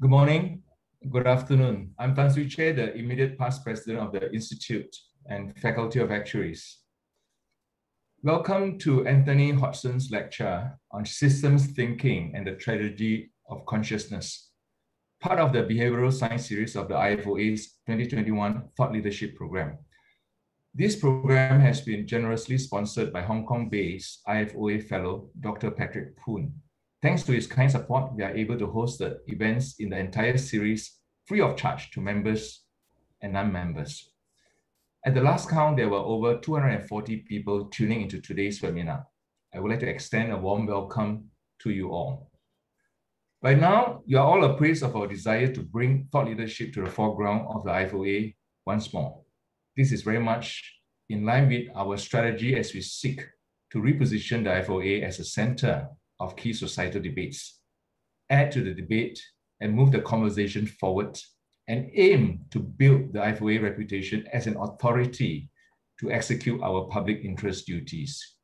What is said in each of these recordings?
Good morning, good afternoon. I'm Tan Suee Chieh, the immediate past president of the Institute and Faculty of Actuaries. Welcome to Anthony Hodgson's lecture on systems thinking and the tragedy of consciousness, part of the behavioral science series of the IFOA's 2021 Thought Leadership Program. This program has been generously sponsored by Hong Kong-based IFOA fellow, Dr. Patrick Poon. Thanks to his kind support, we are able to host the events in the entire series free of charge to members and non-members. At the last count, there were over 240 people tuning into today's webinar. I would like to extend a warm welcome to you all. By now, you are all appraised of our desire to bring thought leadership to the foreground of the IFOA once more. This is very much in line with our strategy as we seek to reposition the IFOA as a center of key societal debates, add to the debate and move the conversation forward, and aim to build the IFOA reputation as an authority to execute our public interest duties.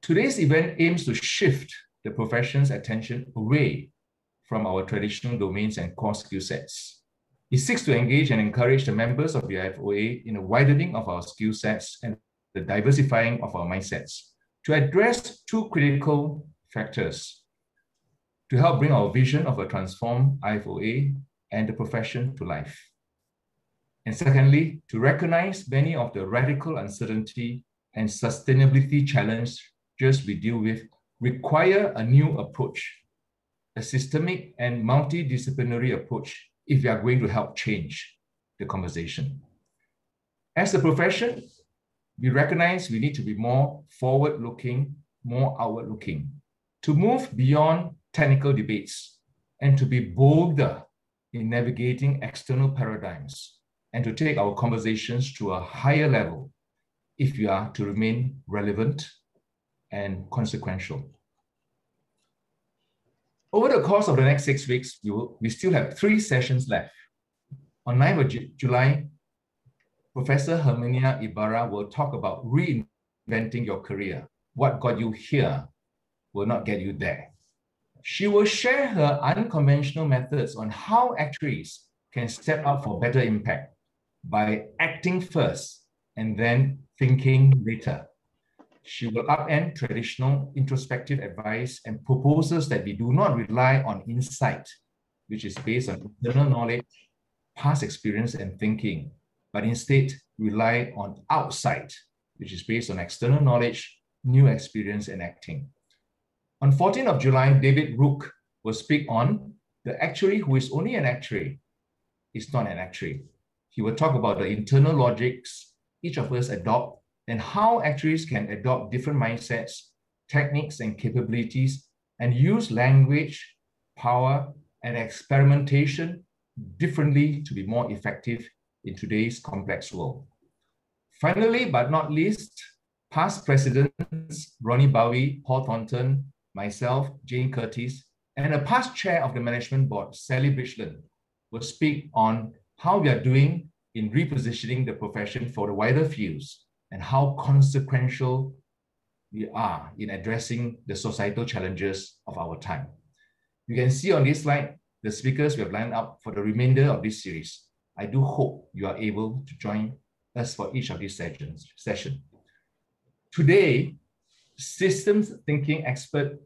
Today's event aims to shift the profession's attention away from our traditional domains and core skill sets. It seeks to engage and encourage the members of the IFOA in a widening of our skill sets and the diversifying of our mindsets to address two critical factors to help bring our vision of a transformed IFOA and the profession to life. And secondly, to recognize many of the radical uncertainty and sustainability challenges just we deal with require a new approach, a systemic and multidisciplinary approach if we are going to help change the conversation. As a profession, we recognize we need to be more forward looking, more outward looking, to move beyond technical debates and to be bolder in navigating external paradigms and to take our conversations to a higher level if we are to remain relevant and consequential. Over the course of the next six weeks, will, we still have three sessions left. On 9th of July, Professor Herminia Ibarra will talk about reinventing your career. What got you here will not get you there. She will share her unconventional methods on how actuaries can step up for better impact by acting first and then thinking later. She will upend traditional introspective advice and proposes that we do not rely on insight, which is based on internal knowledge, past experience, and thinking, but instead rely on outside, which is based on external knowledge, new experience, and acting. On 14th of July, David Rooke will speak on the actuary who is only an actuary is not an actuary. He will talk about the internal logics each of us adopt and how actuaries can adopt different mindsets, techniques, and capabilities and use language, power, and experimentation differently to be more effective in today's complex world. Finally, but not least, past presidents Ronnie Bowie, Paul Thornton, myself, Jane Curtis, and a past chair of the management board, Sally Bridgeland, will speak on how we are doing in repositioning the profession for the wider fields and how consequential we are in addressing the societal challenges of our time. You can see on this slide the speakers we have lined up for the remainder of this series. I do hope you are able to join us for each of these sessions. Session. Today, systems thinking expert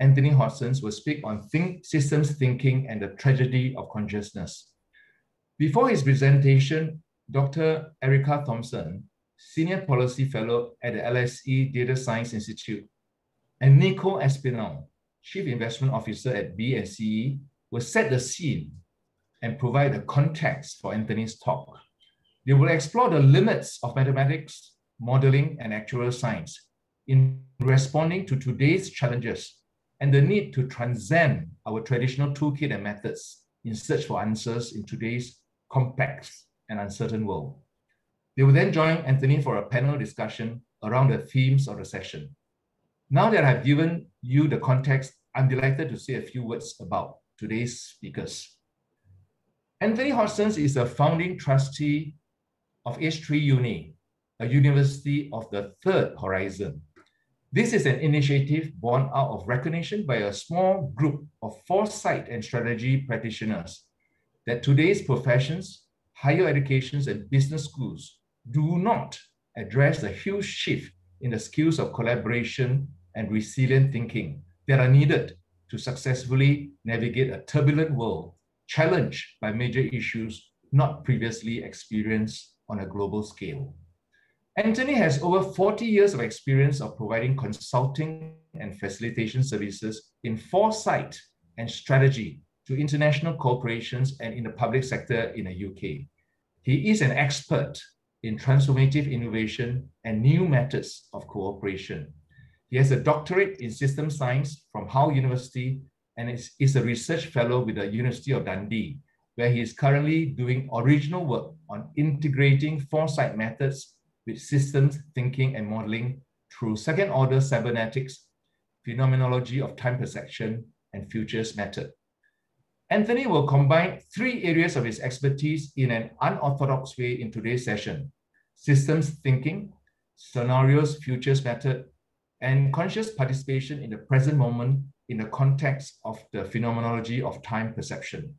Anthony Hodgson will speak on think, systems thinking and the tragedy of consciousness. Before his presentation, Dr. Erica Thompson, Senior Policy Fellow at the LSE Data Science Institute, and Nico Aspinall, Chief Investment Officer at B&CE, will set the scene and provide the context for Anthony's talk. They will explore the limits of mathematics, modeling, and actuarial science in responding to today's challenges and the need to transcend our traditional toolkit and methods in search for answers in today's complex and uncertain world. They will then join Anthony for a panel discussion around the themes of the session. Now that I've given you the context, I'm delighted to say a few words about today's speakers. Anthony Hodgson is a founding trustee of H3 Uni, a university of the third horizon. This is an initiative born out of recognition by a small group of foresight and strategy practitioners that today's professions, higher educations, and business schools do not address the huge shift in the skills of collaboration and resilient thinking that are needed to successfully navigate a turbulent world challenged by major issues not previously experienced on a global scale. Anthony has over 40 years of experience of providing consulting and facilitation services in foresight and strategy to international corporations and in the public sector in the UK. He is an expert in transformative innovation and new methods of cooperation. He has a doctorate in system science from Hull University and is, is a research fellow with the University of Dundee, where he is currently doing original work on integrating foresight methods with systems thinking and modeling through second order cybernetics, phenomenology of time perception, and futures method. Anthony will combine three areas of his expertise in an unorthodox way in today's session systems thinking, scenarios futures method, and conscious participation in the present moment in the context of the phenomenology of time perception.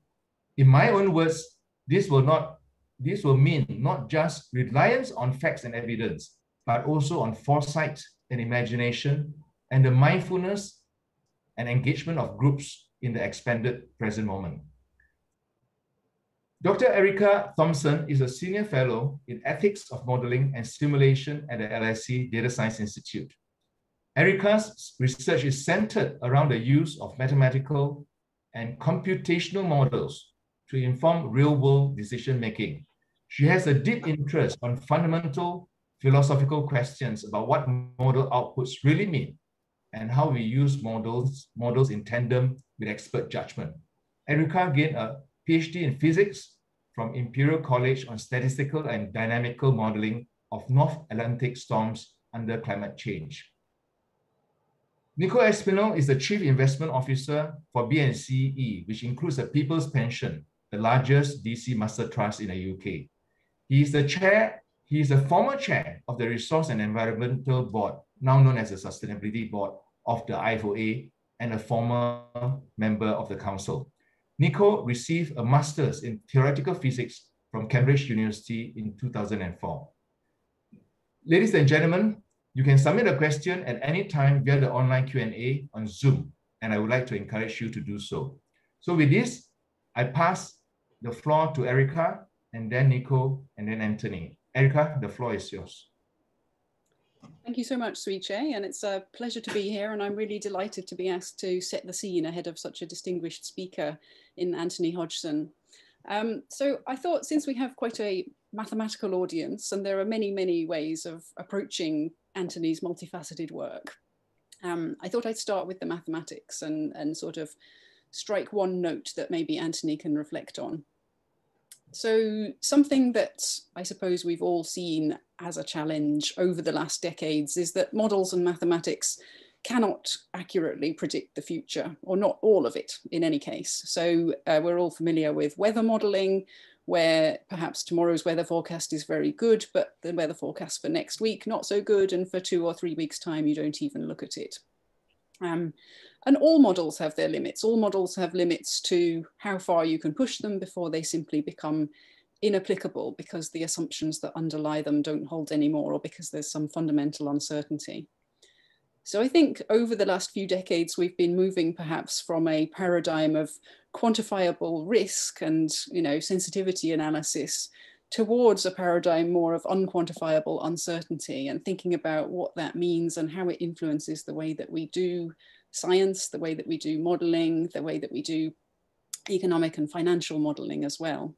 In my own words, this will not this will mean not just reliance on facts and evidence, but also on foresight and imagination and the mindfulness and engagement of groups in the expanded present moment. Dr. Erica Thompson is a senior fellow in ethics of modeling and simulation at the LSE Data Science Institute. Erica's research is centered around the use of mathematical and computational models to inform real-world decision-making. She has a deep interest on fundamental philosophical questions about what model outputs really mean and how we use models, models in tandem with expert judgment. Erica gained a PhD in physics from Imperial College on statistical and dynamical modeling of North Atlantic storms under climate change. Nico Aspinall is the Chief Investment Officer for B&CE, which includes the People's Pension, the largest DC master trust in the UK. He is the chair, he is the former chair of the Resource and Environmental Board, now known as the Sustainability Board of the IFOA, and a former member of the council. Nico received a master's in theoretical physics from Cambridge University in 2004. Ladies and gentlemen, you can submit a question at any time via the online Q&A on Zoom, and I would like to encourage you to do so. So with this, I pass the floor to Erica, and then Nico, and then Anthony. Erica, the floor is yours. Thank you so much, Suee-Chieh, and it's a pleasure to be here. And I'm really delighted to be asked to set the scene ahead of such a distinguished speaker in Anthony Hodgson. Um, so I thought since we have quite a mathematical audience, and there are many, many ways of approaching Anthony's multifaceted work, um, I thought I'd start with the mathematics and, and sort of strike one note that maybe Anthony can reflect on. So something that I suppose we've all seen as a challenge over the last decades is that models and mathematics cannot accurately predict the future, or not all of it in any case. So uh, we're all familiar with weather modeling, where perhaps tomorrow's weather forecast is very good, but the weather forecast for next week not so good, and for two or three weeks' time you don't even look at it. Um, and all models have their limits. All models have limits to how far you can push them before they simply become inapplicable because the assumptions that underlie them don't hold anymore or because there's some fundamental uncertainty. So I think over the last few decades, we've been moving perhaps from a paradigm of quantifiable risk and you know, sensitivity analysis towards a paradigm more of unquantifiable uncertainty and thinking about what that means and how it influences the way that we do science, the way that we do modeling, the way that we do economic and financial modeling as well.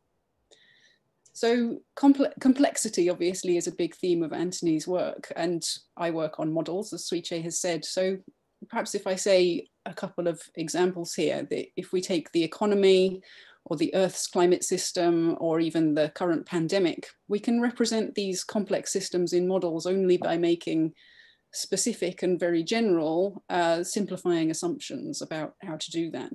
So comple complexity obviously is a big theme of Anthony's work and I work on models as Suee-Chieh has said. So perhaps if I say a couple of examples here, that if we take the economy or the Earth's climate system or even the current pandemic, we can represent these complex systems in models only by making specific and very general, uh, simplifying assumptions about how to do that.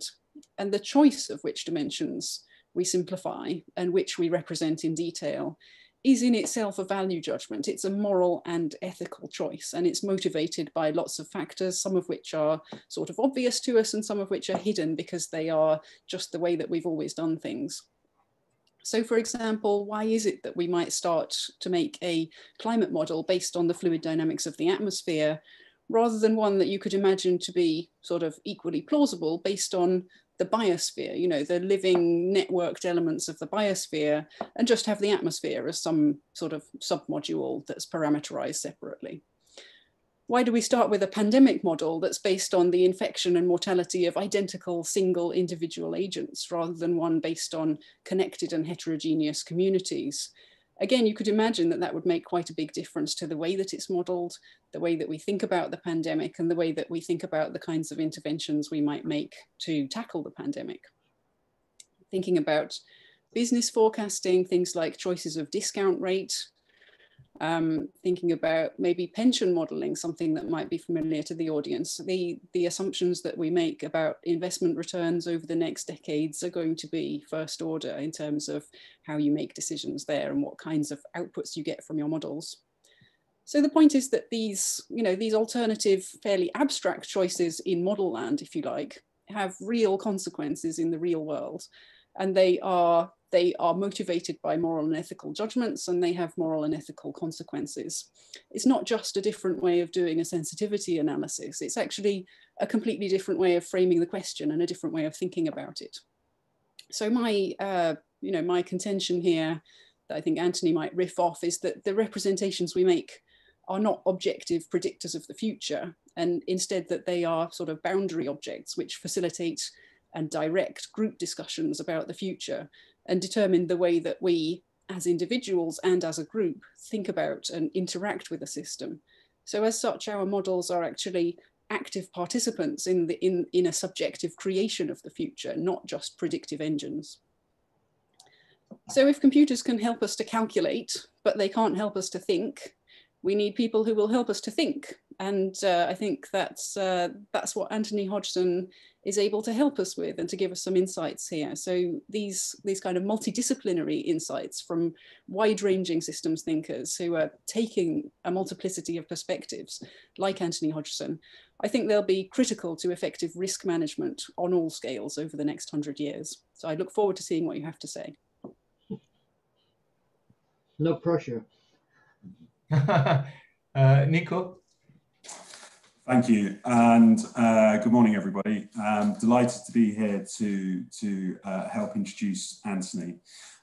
And the choice of which dimensions we simplify and which we represent in detail is in itself a value judgment. It's a moral and ethical choice, and it's motivated by lots of factors, some of which are sort of obvious to us and some of which are hidden because they are just the way that we've always done things. So for example, why is it that we might start to make a climate model based on the fluid dynamics of the atmosphere rather than one that you could imagine to be sort of equally plausible based on the biosphere, you know, the living networked elements of the biosphere, and just have the atmosphere as some sort of submodule that's parameterized separately. Why do we start with a pandemic model that's based on the infection and mortality of identical single individual agents rather than one based on connected and heterogeneous communities? Again, you could imagine that that would make quite a big difference to the way that it's modeled, the way that we think about the pandemic and the way that we think about the kinds of interventions we might make to tackle the pandemic. Thinking about business forecasting, things like choices of discount rate, um, thinking about maybe pension modeling, something that might be familiar to the audience. The, the assumptions that we make about investment returns over the next decades are going to be first order in terms of how you make decisions there and what kinds of outputs you get from your models. So the point is that these, you know, these alternative, fairly abstract choices in model land, if you like, have real consequences in the real world. And they are they are motivated by moral and ethical judgments and they have moral and ethical consequences. It's not just a different way of doing a sensitivity analysis, it's actually a completely different way of framing the question and a different way of thinking about it. So my, uh, you know, my contention here that I think Anthony might riff off is that the representations we make are not objective predictors of the future and instead that they are sort of boundary objects which facilitate and direct group discussions about the future and determine the way that we as individuals and as a group think about and interact with a system. So as such, our models are actually active participants in, the, in, in a subjective creation of the future, not just predictive engines. So if computers can help us to calculate, but they can't help us to think, we need people who will help us to think. And uh, I think that's, uh, that's what Anthony Hodgson is able to help us with and to give us some insights here. So these, these kind of multidisciplinary insights from wide-ranging systems thinkers who are taking a multiplicity of perspectives, like Anthony Hodgson, I think they'll be critical to effective risk management on all scales over the next hundred years. So I look forward to seeing what you have to say. No pressure. uh, Nico? Thank you, and uh, good morning, everybody. Um, delighted to be here to, to uh, help introduce Anthony.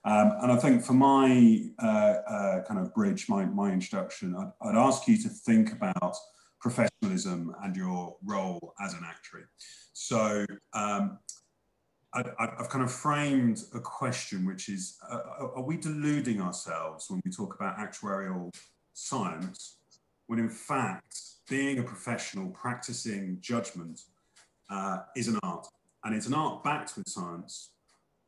Um, and I think for my uh, uh kind of bridge, my, my introduction, I'd, I'd, ask you to think about professionalism and your role as an actuary. So um, I, have kind of framed a question, which is, uh, are we deluding ourselves when we talk about actuarial science, when in fact, being a professional, practicing judgment uh, is an art. And it's an art backed with science,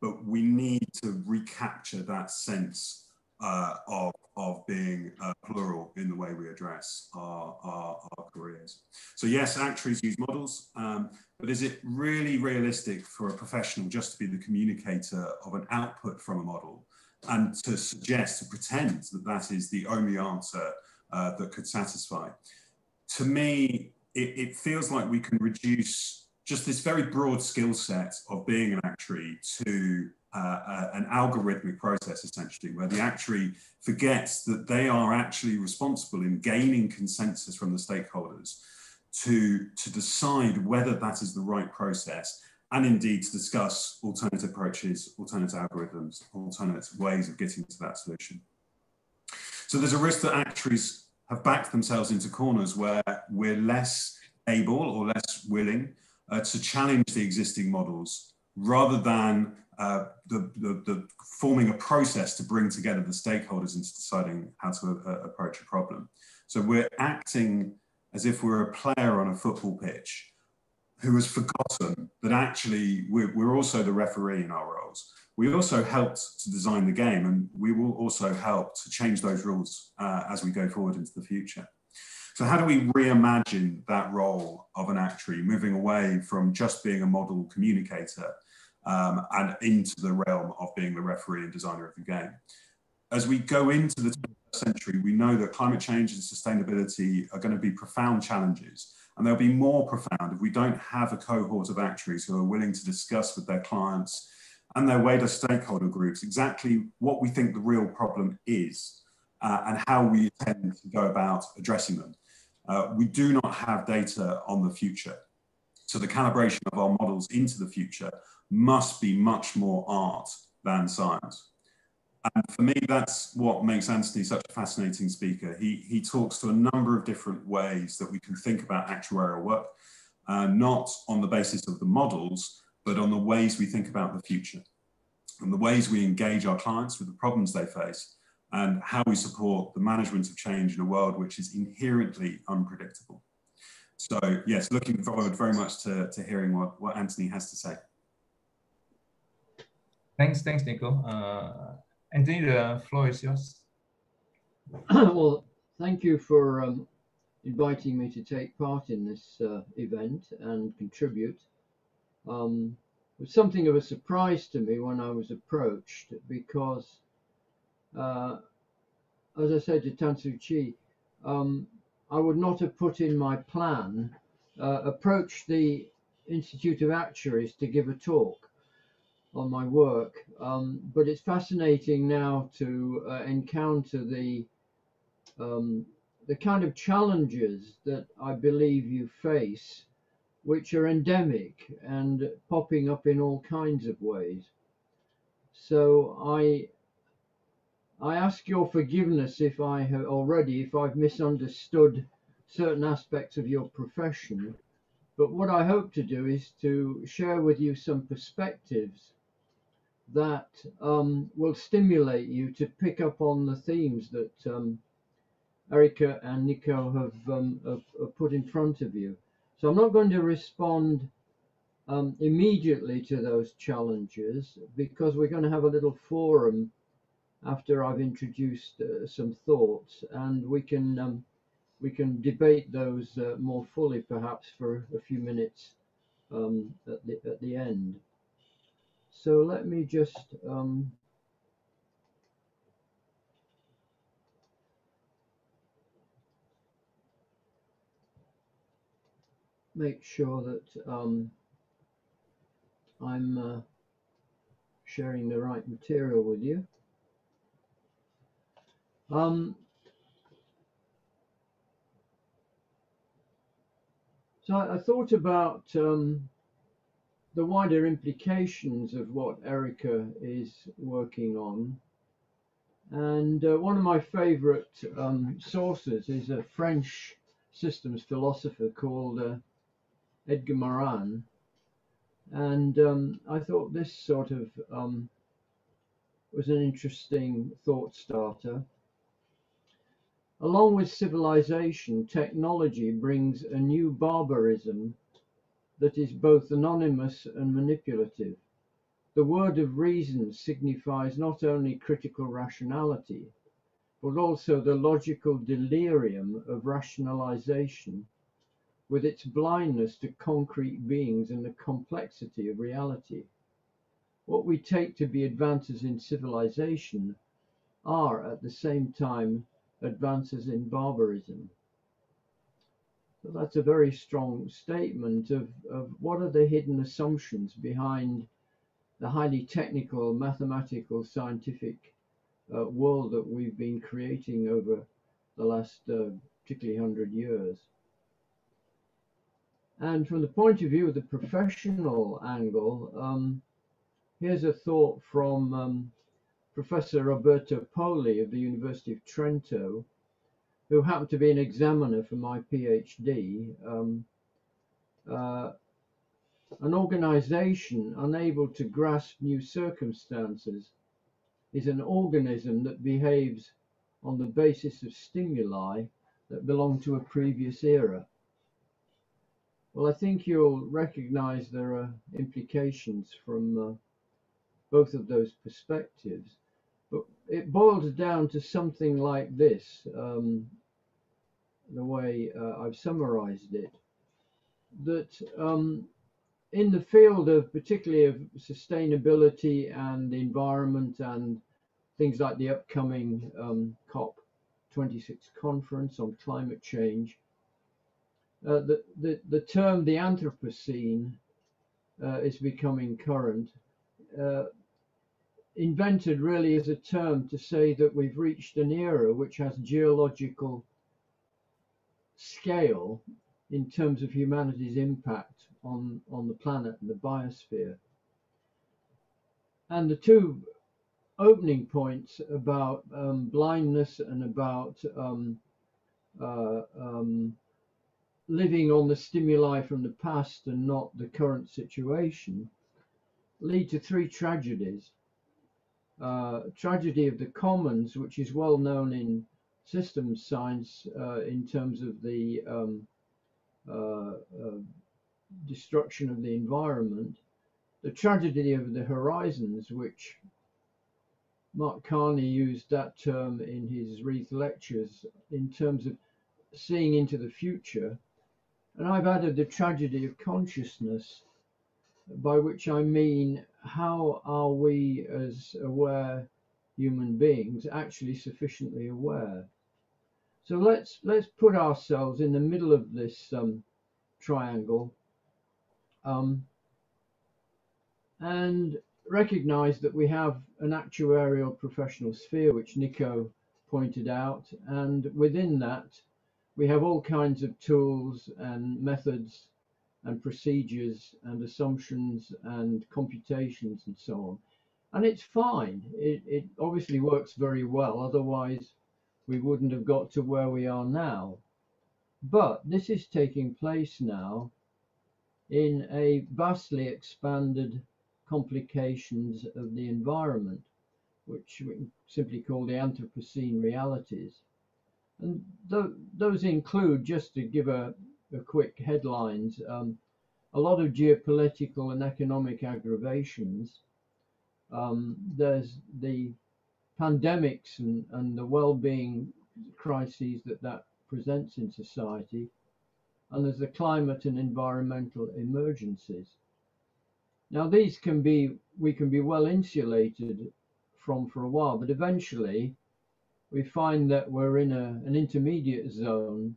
but we need to recapture that sense uh, of, of being uh, plural in the way we address our, our, our careers. So yes, actuaries use models, um, but is it really realistic for a professional just to be the communicator of an output from a model and to suggest, to pretend that that is the only answer uh, that could satisfy? to me, it, it feels like we can reduce just this very broad skill set of being an actuary to uh, uh, an algorithmic process essentially where the actuary forgets that they are actually responsible in gaining consensus from the stakeholders to, to decide whether that is the right process and indeed to discuss alternative approaches, alternative algorithms, alternative ways of getting to that solution. So there's a risk that actuaries have backed themselves into corners where we're less able or less willing uh, to challenge the existing models rather than uh, the, the, the, forming a process to bring together the stakeholders into deciding how to uh, approach a problem. So we're acting as if we're a player on a football pitch who has forgotten that actually we're, we're also the referee in our roles we also helped to design the game and we will also help to change those rules uh, as we go forward into the future. So how do we reimagine that role of an actuary, moving away from just being a model communicator um, and into the realm of being the referee and designer of the game? as we go into the 21st century, we know that climate change and sustainability are going to be profound challenges. And they'll be more profound if we don't have a cohort of actuaries who are willing to discuss with their clients and their wider stakeholder groups exactly what we think the real problem is uh, and how we intend to go about addressing them. Uh, we do not have data on the future. So the calibration of our models into the future must be much more art than science. And for me, that's what makes Anthony such a fascinating speaker. He, he talks to a number of different ways that we can think about actuarial work, uh, not on the basis of the models, but on the ways we think about the future and the ways we engage our clients with the problems they face and how we support the management of change in a world which is inherently unpredictable. So yes, looking forward very much to, to hearing what, what Anthony has to say. Thanks, thanks, Nico. Uh, Anthony, the floor is yours. well, thank you for um, inviting me to take part in this uh, event and contribute. Um, it was something of a surprise to me when I was approached because, uh, as I said to Tan Kyi, um, I would not have put in my plan uh, approach the Institute of Actuaries to give a talk on my work. Um, but it's fascinating now to uh, encounter the um, the kind of challenges that I believe you face, which are endemic and popping up in all kinds of ways. So I I ask your forgiveness if I have already if I've misunderstood certain aspects of your profession. But what I hope to do is to share with you some perspectives that um, will stimulate you to pick up on the themes that um, Erica and Nico have, um, have, have, put in front of you. So I'm not going to respond um, immediately to those challenges because we're going to have a little forum after I've introduced uh, some thoughts and we can um, we can debate those uh, more fully perhaps for a few minutes um, at, the, at the end. So let me just um, make sure that um, I'm uh, sharing the right material with you. Um, so I, I, thought about um, the wider implications of what Erica is working on. And uh, one of my favorite um, sources is a French systems philosopher called uh, Edgar Morin. And um, I thought this sort of um, was an interesting thought starter. Along with civilization, technology brings a new barbarism that is both anonymous and manipulative. The word of reason signifies not only critical rationality, but also the logical delirium of rationalization with its blindness to concrete beings and the complexity of reality. What we take to be advances in civilization are at the same time advances in barbarism. That's a very strong statement of, of what are the hidden assumptions behind the highly technical, mathematical, scientific uh, world that we've been creating over the last uh, particularly 100 years. And from the point of view of the professional angle, um, here's a thought from um, Professor Roberto Poli of the University of Trento, who happened to be an examiner for my PhD, um, uh, an organization unable to grasp new circumstances is an organism that behaves on the basis of stimuli that belong to a previous era. Well, I think you'll recognize there are implications from uh, both of those perspectives. But it boils down to something like this. Um, the way uh, I've summarized it, that um, in the field of particularly of sustainability and the environment and things like the upcoming um, COP26 conference on climate change. Uh, the, the, the term the Anthropocene uh, is becoming current, uh, invented really as a term to say that we've reached an era which has geological scale in terms of humanity's impact on, on the planet and the biosphere. And the two opening points about um, blindness and about um, uh, um, living on the stimuli from the past and not the current situation lead to three tragedies. Uh, tragedy of the commons, which is well known in systems science uh, in terms of the um, uh, uh, destruction of the environment, the tragedy of the horizons, which Mark Carney used that term in his Reith lectures in terms of seeing into the future. And I've added the tragedy of consciousness, by which I mean how are we as aware human beings actually sufficiently aware? So let's let's put ourselves in the middle of this um, triangle um, and recognize that we have an actuarial professional sphere, which Nico pointed out, and within that we have all kinds of tools and methods and procedures and assumptions and computations and so on. And it's fine. It, it obviously works very well. Otherwise, we wouldn't have got to where we are now. But this is taking place now in a vastly expanded complications of the environment, which we simply call the Anthropocene realities. And th those include, just to give a, a quick headlines, um, a lot of geopolitical and economic aggravations. Um, there's the pandemics and, and the well-being crises that that presents in society, and there's the climate and environmental emergencies. Now these can be, we can be well insulated from for a while, but eventually we find that we're in a, an intermediate zone,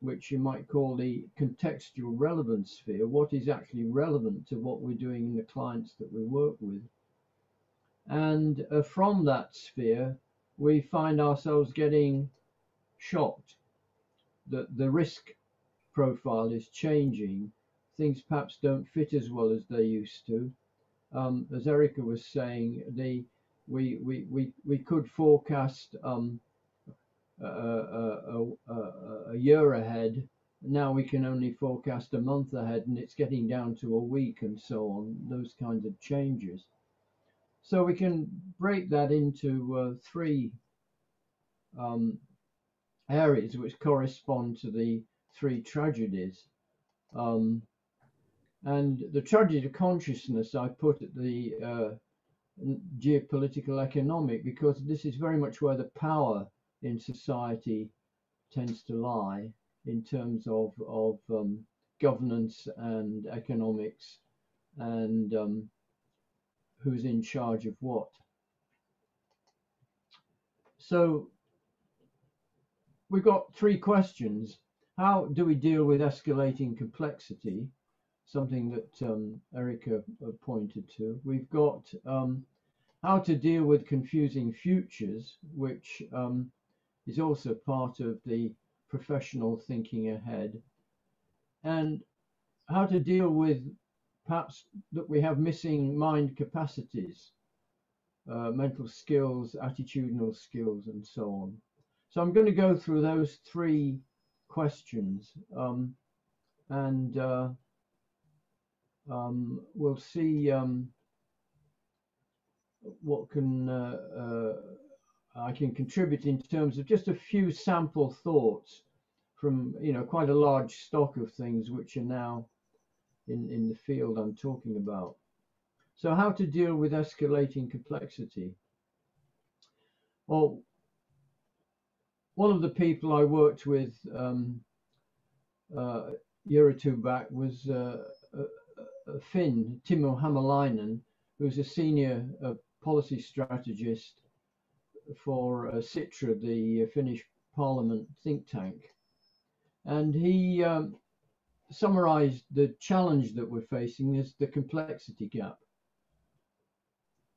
which you might call the contextual relevance sphere, what is actually relevant to what we're doing in the clients that we work with. And uh, from that sphere, we find ourselves getting shocked that the risk profile is changing. Things perhaps don't fit as well as they used to. Um, as Erica was saying, the we we we, we could forecast um, a, a, a, a year ahead. Now we can only forecast a month ahead, and it's getting down to a week and so on. Those kinds of changes. So we can break that into uh, three um, areas which correspond to the three tragedies. Um, and the tragedy of consciousness I put at the uh, geopolitical economic because this is very much where the power in society tends to lie in terms of, of um, governance and economics and um, who's in charge of what. So we've got three questions. How do we deal with escalating complexity? Something that um, Erica pointed to. We've got um, how to deal with confusing futures, which um, is also part of the professional thinking ahead, and how to deal with perhaps that we have missing mind capacities, uh, mental skills, attitudinal skills, and so on. So I'm going to go through those three questions um, and uh, um, we'll see um, what can uh, uh, I can contribute in terms of just a few sample thoughts from you know quite a large stock of things which are now in, in the field I'm talking about. So how to deal with escalating complexity? Well, one of the people I worked with um, uh, a year or two back was uh, a, a Finn, Timo Hamalainen, who's a senior uh, policy strategist for uh, Sitra, the Finnish Parliament think tank, and he um, summarized the challenge that we're facing as the complexity gap.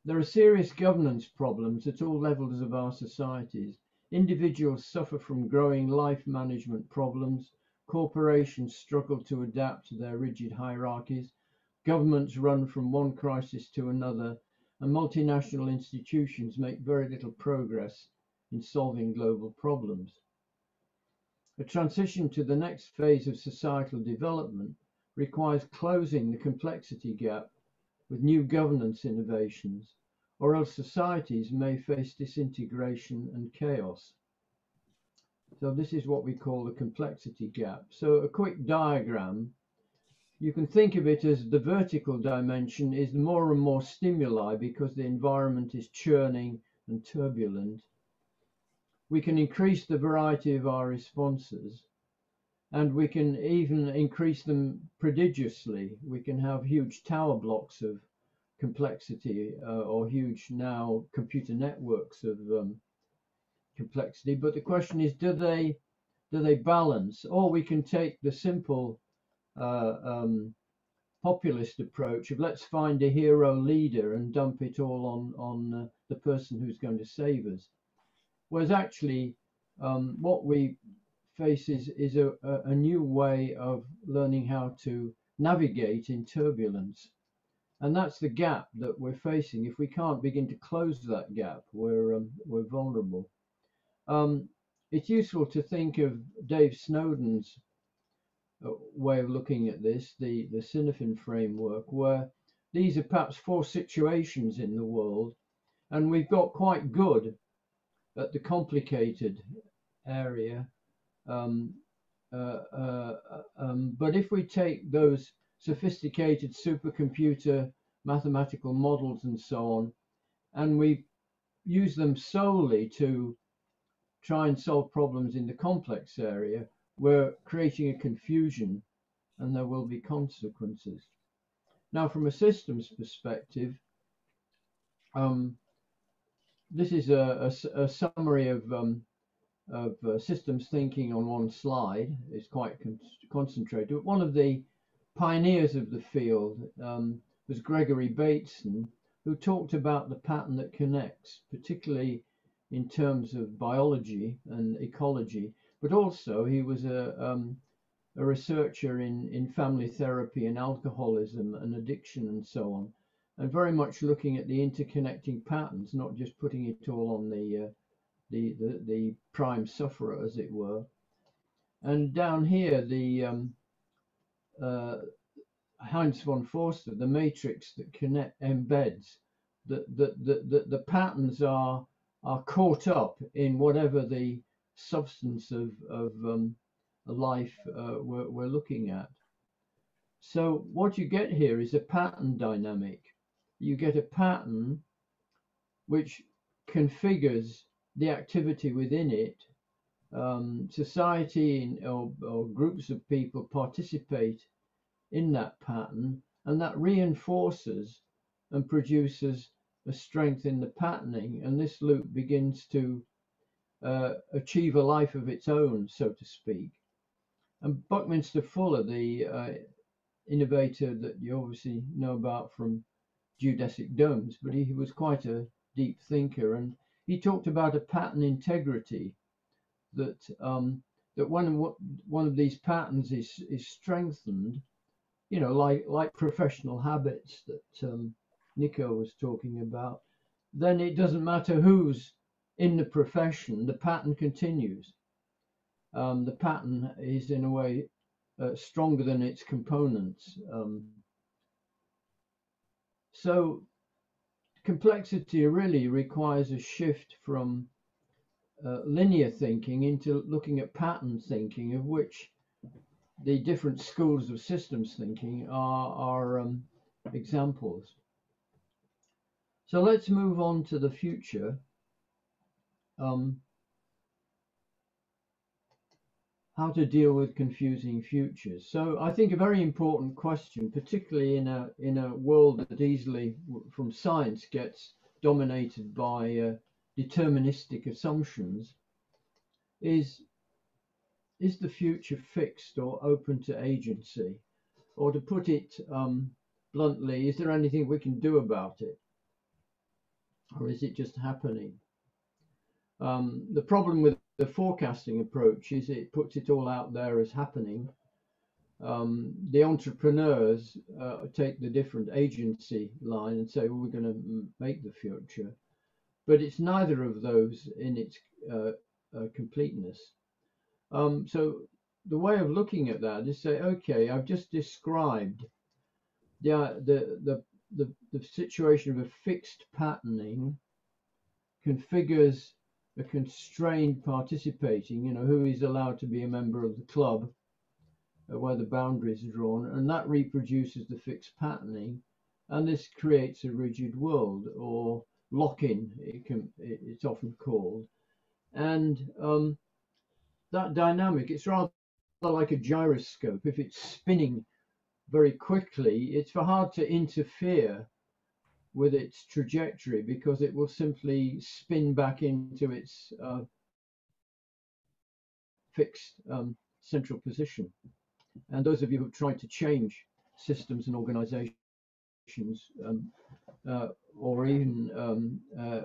There are serious governance problems at all levels of our societies. Individuals suffer from growing life management problems. Corporations struggle to adapt to their rigid hierarchies. Governments run from one crisis to another, and multinational institutions make very little progress in solving global problems. A transition to the next phase of societal development requires closing the complexity gap with new governance innovations, or else societies may face disintegration and chaos. So this is what we call the complexity gap. So a quick diagram, you can think of it as the vertical dimension is more and more stimuli because the environment is churning and turbulent. We can increase the variety of our responses and we can even increase them prodigiously. We can have huge tower blocks of complexity uh, or huge now computer networks of um, complexity. But the question is, do they do they balance? Or we can take the simple uh, um, populist approach of let's find a hero leader and dump it all on on uh, the person who's going to save us. Whereas actually, um, what we face is is a, a new way of learning how to navigate in turbulence and that's the gap that we're facing. If we can't begin to close that gap, we're um, we're vulnerable. Um, it's useful to think of Dave Snowden's uh, way of looking at this, the the Cynefin framework, where these are perhaps four situations in the world, and we've got quite good at the complicated area. Um, uh, uh, um, but if we take those sophisticated supercomputer mathematical models and so on, and we use them solely to try and solve problems in the complex area, we're creating a confusion and there will be consequences. Now, from a systems perspective, um, this is a, a, a summary of, um, of uh, systems thinking on one slide. It's quite con concentrated. But one of the pioneers of the field um, was Gregory Bateson, who talked about the pattern that connects, particularly in terms of biology and ecology, but also he was a, um, a researcher in, in family therapy and alcoholism and addiction and so on, and very much looking at the interconnecting patterns, not just putting it all on the, uh, the, the, the prime sufferer, as it were. And down here, the um, uh, Heinz von Foerster, the matrix that connect embeds, that the, the, the, the patterns are are caught up in whatever the substance of, of um, life uh, we're, we're looking at. So what you get here is a pattern dynamic. You get a pattern which configures the activity within it. Um, society or, or groups of people participate in that pattern and that reinforces and produces a strength in the patterning and this loop begins to uh, achieve a life of its own so to speak and buckminster fuller the uh, innovator that you obviously know about from geodesic domes but he was quite a deep thinker and he talked about a pattern integrity that um, that when one of these patterns is is strengthened you know, like like professional habits that um, Nico was talking about, then it doesn't matter who's in the profession, the pattern continues. Um, the pattern is in a way uh, stronger than its components. Um, so complexity really requires a shift from uh, linear thinking into looking at pattern thinking, of which the different schools of systems thinking are, are um, examples. So let's move on to the future. Um, how to deal with confusing futures. So I think a very important question, particularly in a in a world that easily from science gets dominated by uh, deterministic assumptions is is the future fixed or open to agency? Or to put it um, bluntly, is there anything we can do about it? Or is it just happening? Um, the problem with the forecasting approach is it puts it all out there as happening. Um, the entrepreneurs uh, take the different agency line and say, well, we're going to make the future. But it's neither of those in its uh, uh, completeness. Um, so the way of looking at that is say, okay, I've just described the, uh, the, the, the, the situation of a fixed patterning configures a constrained participating, you know, who is allowed to be a member of the club, uh, where the boundaries are drawn, and that reproduces the fixed patterning, and this creates a rigid world, or lock-in, it can, it's often called. And um, that dynamic, it's rather like a gyroscope. If it's spinning very quickly, it's hard to interfere with its trajectory because it will simply spin back into its uh, fixed um, central position. And those of you who've tried to change systems and organizations um, uh, or even um, uh,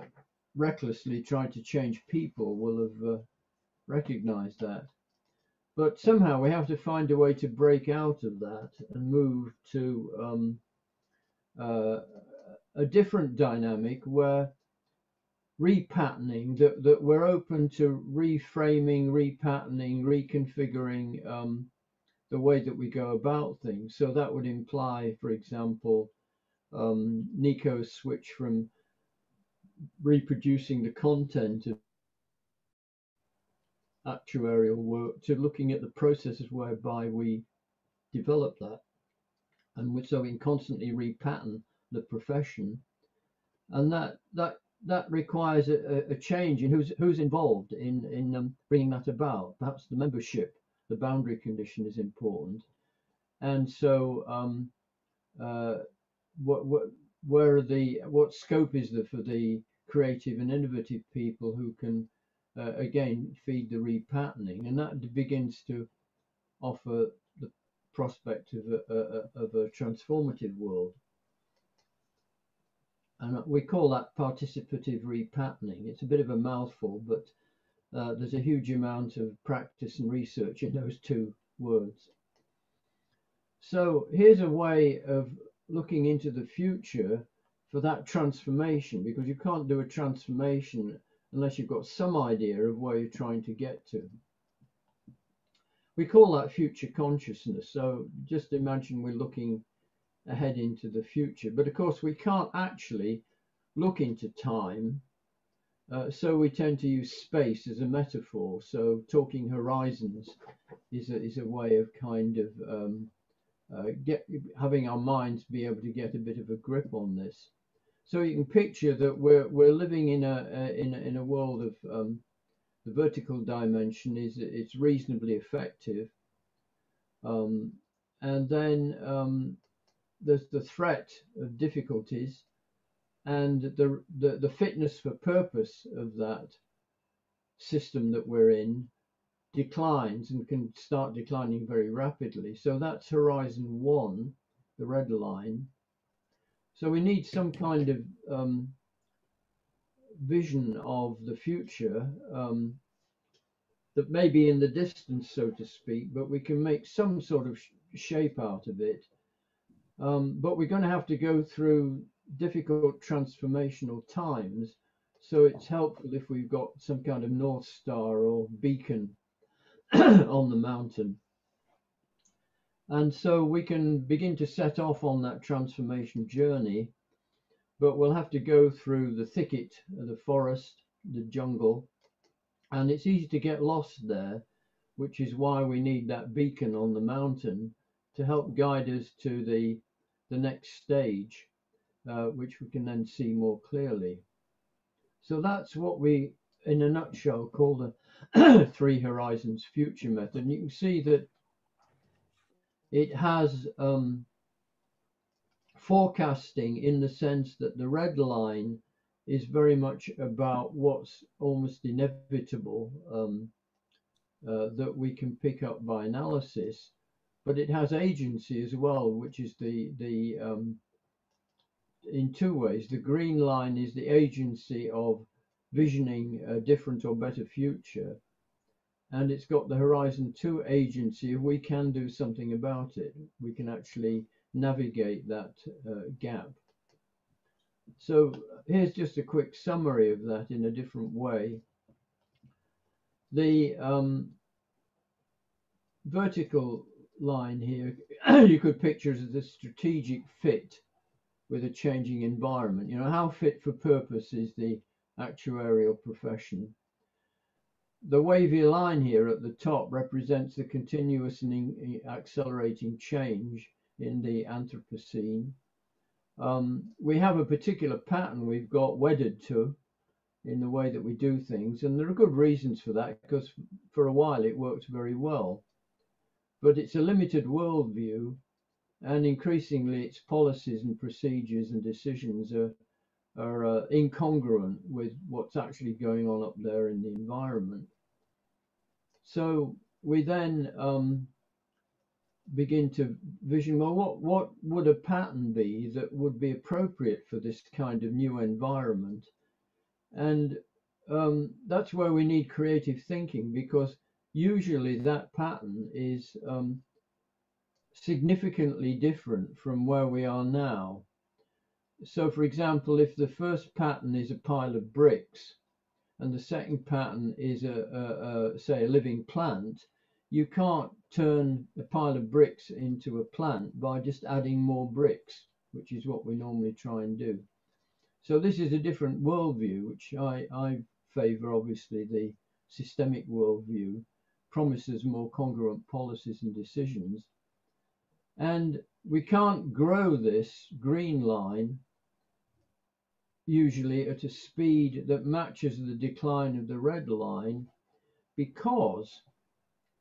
recklessly tried to change people will have uh, recognize that. But somehow we have to find a way to break out of that and move to um, uh, a different dynamic where repatterning, that, that we're open to reframing, repatterning, reconfiguring um, the way that we go about things. So that would imply, for example, um, Nico's switch from reproducing the content of actuarial work to looking at the processes whereby we develop that. And so we can constantly repattern the profession. And that that that requires a, a change in who's who's involved in in um, bringing that about. Perhaps the membership, the boundary condition is important. And so, um, uh, what what where are the what scope is there for the creative and innovative people who can uh, again feed the repatterning, and that begins to offer the prospect of a, a, of a transformative world. And we call that participative repatterning. It's a bit of a mouthful, but uh, there's a huge amount of practice and research in those two words. So here's a way of looking into the future for that transformation, because you can't do a transformation unless you've got some idea of where you're trying to get to. We call that future consciousness. So just imagine we're looking ahead into the future. But of course, we can't actually look into time. Uh, so we tend to use space as a metaphor. So talking horizons is a, is a way of kind of um, uh, get having our minds be able to get a bit of a grip on this. So you can picture that we're we're living in a, in a, in a world of um, the vertical dimension is it's reasonably effective, um, and then um, there's the threat of difficulties, and the, the the fitness for purpose of that system that we're in declines and can start declining very rapidly. So that's horizon one, the red line. So we need some kind of um, vision of the future um, that may be in the distance, so to speak, but we can make some sort of sh shape out of it. Um, but we're going to have to go through difficult transformational times. So it's helpful if we've got some kind of North Star or beacon on the mountain. And so we can begin to set off on that transformation journey, but we'll have to go through the thicket, the forest, the jungle, and it's easy to get lost there, which is why we need that beacon on the mountain to help guide us to the, the next stage, uh, which we can then see more clearly. So that's what we, in a nutshell, call the Three Horizons Future Method. And you can see that it has um, forecasting in the sense that the red line is very much about what's almost inevitable um, uh, that we can pick up by analysis, but it has agency as well, which is the the um, in two ways. The green line is the agency of visioning a different or better future, and it's got the Horizon 2 agency. We can do something about it. We can actually navigate that uh, gap. So here's just a quick summary of that in a different way. The um, vertical line here, you could picture as the strategic fit with a changing environment. You know, how fit for purpose is the actuarial profession? The wavy line here at the top represents the continuous and accelerating change in the Anthropocene. Um, we have a particular pattern we've got wedded to in the way that we do things, and there are good reasons for that because for a while it worked very well. But it's a limited worldview, and increasingly its policies and procedures and decisions are, are uh, incongruent with what's actually going on up there in the environment. So we then um, begin to vision well what what would a pattern be that would be appropriate for this kind of new environment and um, that's where we need creative thinking because usually that pattern is um, significantly different from where we are now so for example if the first pattern is a pile of bricks and the second pattern is a, a, a say a living plant you can't turn a pile of bricks into a plant by just adding more bricks, which is what we normally try and do. So this is a different worldview, which I, I favour, obviously, the systemic worldview, promises more congruent policies and decisions. And we can't grow this green line usually at a speed that matches the decline of the red line because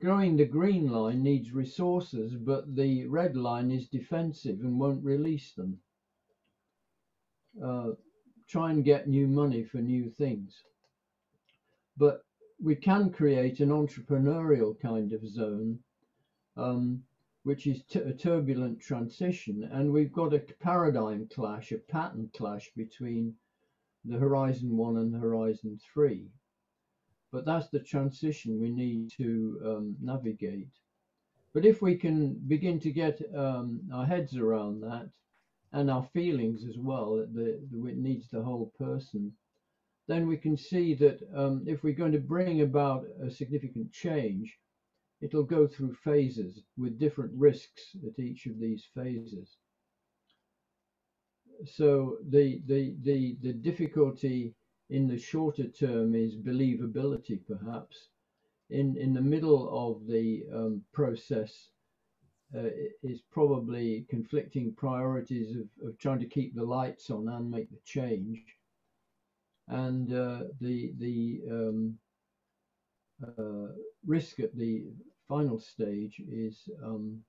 Growing the green line needs resources, but the red line is defensive and won't release them. Uh, try and get new money for new things. But we can create an entrepreneurial kind of zone, um, which is a turbulent transition. And we've got a paradigm clash, a pattern clash between the Horizon 1 and Horizon 3. But that's the transition we need to um, navigate. But if we can begin to get um, our heads around that and our feelings as well, the, the, it needs the whole person, then we can see that um, if we're going to bring about a significant change, it'll go through phases with different risks at each of these phases. So the the the the difficulty in the shorter term is believability, perhaps. In, in the middle of the um, process uh, is probably conflicting priorities of, of trying to keep the lights on and make the change. And uh, the, the um, uh, risk at the final stage is um,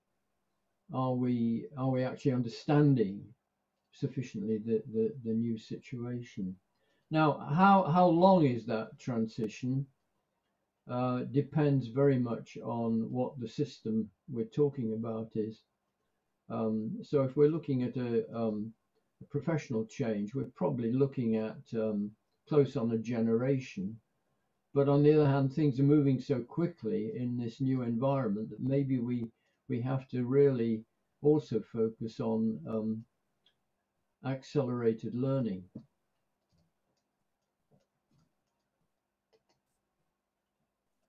are we are we actually understanding sufficiently the, the, the new situation? Now, how, how long is that transition uh, depends very much on what the system we're talking about is. Um, so if we're looking at a, um, a, professional change, we're probably looking at um, close on a generation. But on the other hand, things are moving so quickly in this new environment that maybe we we have to really also focus on um, accelerated learning.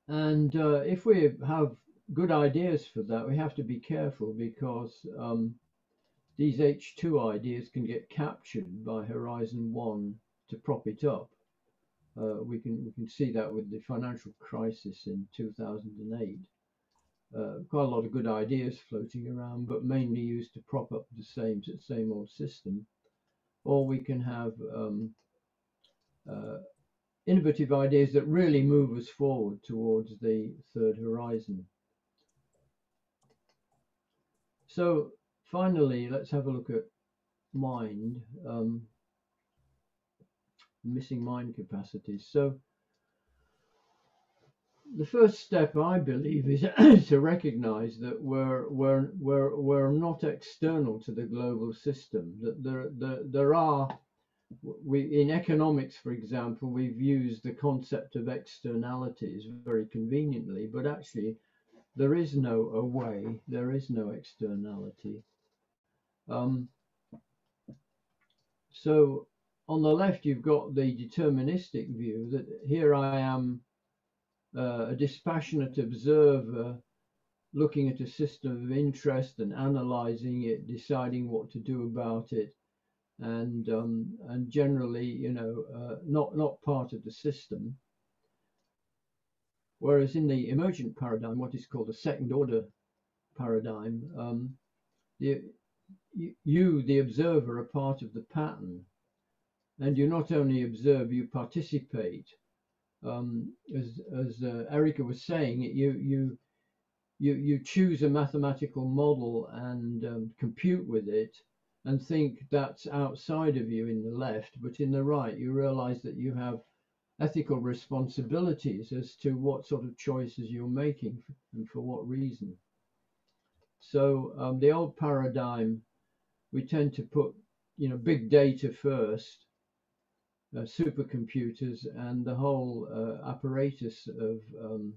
And uh, if we have good ideas for that, we have to be careful because um, these H2 ideas can get captured by Horizon 1 to prop it up. Uh, we can we can see that with the financial crisis in 2008. Uh, quite a lot of good ideas floating around, but mainly used to prop up the same same old system. Or we can have um, uh, innovative ideas that really move us forward towards the third horizon. So finally, let's have a look at mind. Um, missing mind capacities. So the first step, I believe, is to recognize that we're, we're, we're, we're not external to the global system, that there, there, there are, we, in economics, for example, we've used the concept of externalities very conveniently, but actually there is no away, there is no externality. Um, so on the left, you've got the deterministic view that here I am uh, a dispassionate observer looking at a system of interest and analyzing it, deciding what to do about it, and um, and generally, you know, uh, not not part of the system. Whereas in the emergent paradigm, what is called a second order paradigm, um, the, you, the observer, are part of the pattern, and you not only observe, you participate um, as as uh, Erica was saying, you you you you choose a mathematical model and um, compute with it, and think that's outside of you in the left, but in the right, you realize that you have ethical responsibilities as to what sort of choices you're making and for what reason. So um, the old paradigm, we tend to put you know big data first supercomputers and the whole uh, apparatus of um,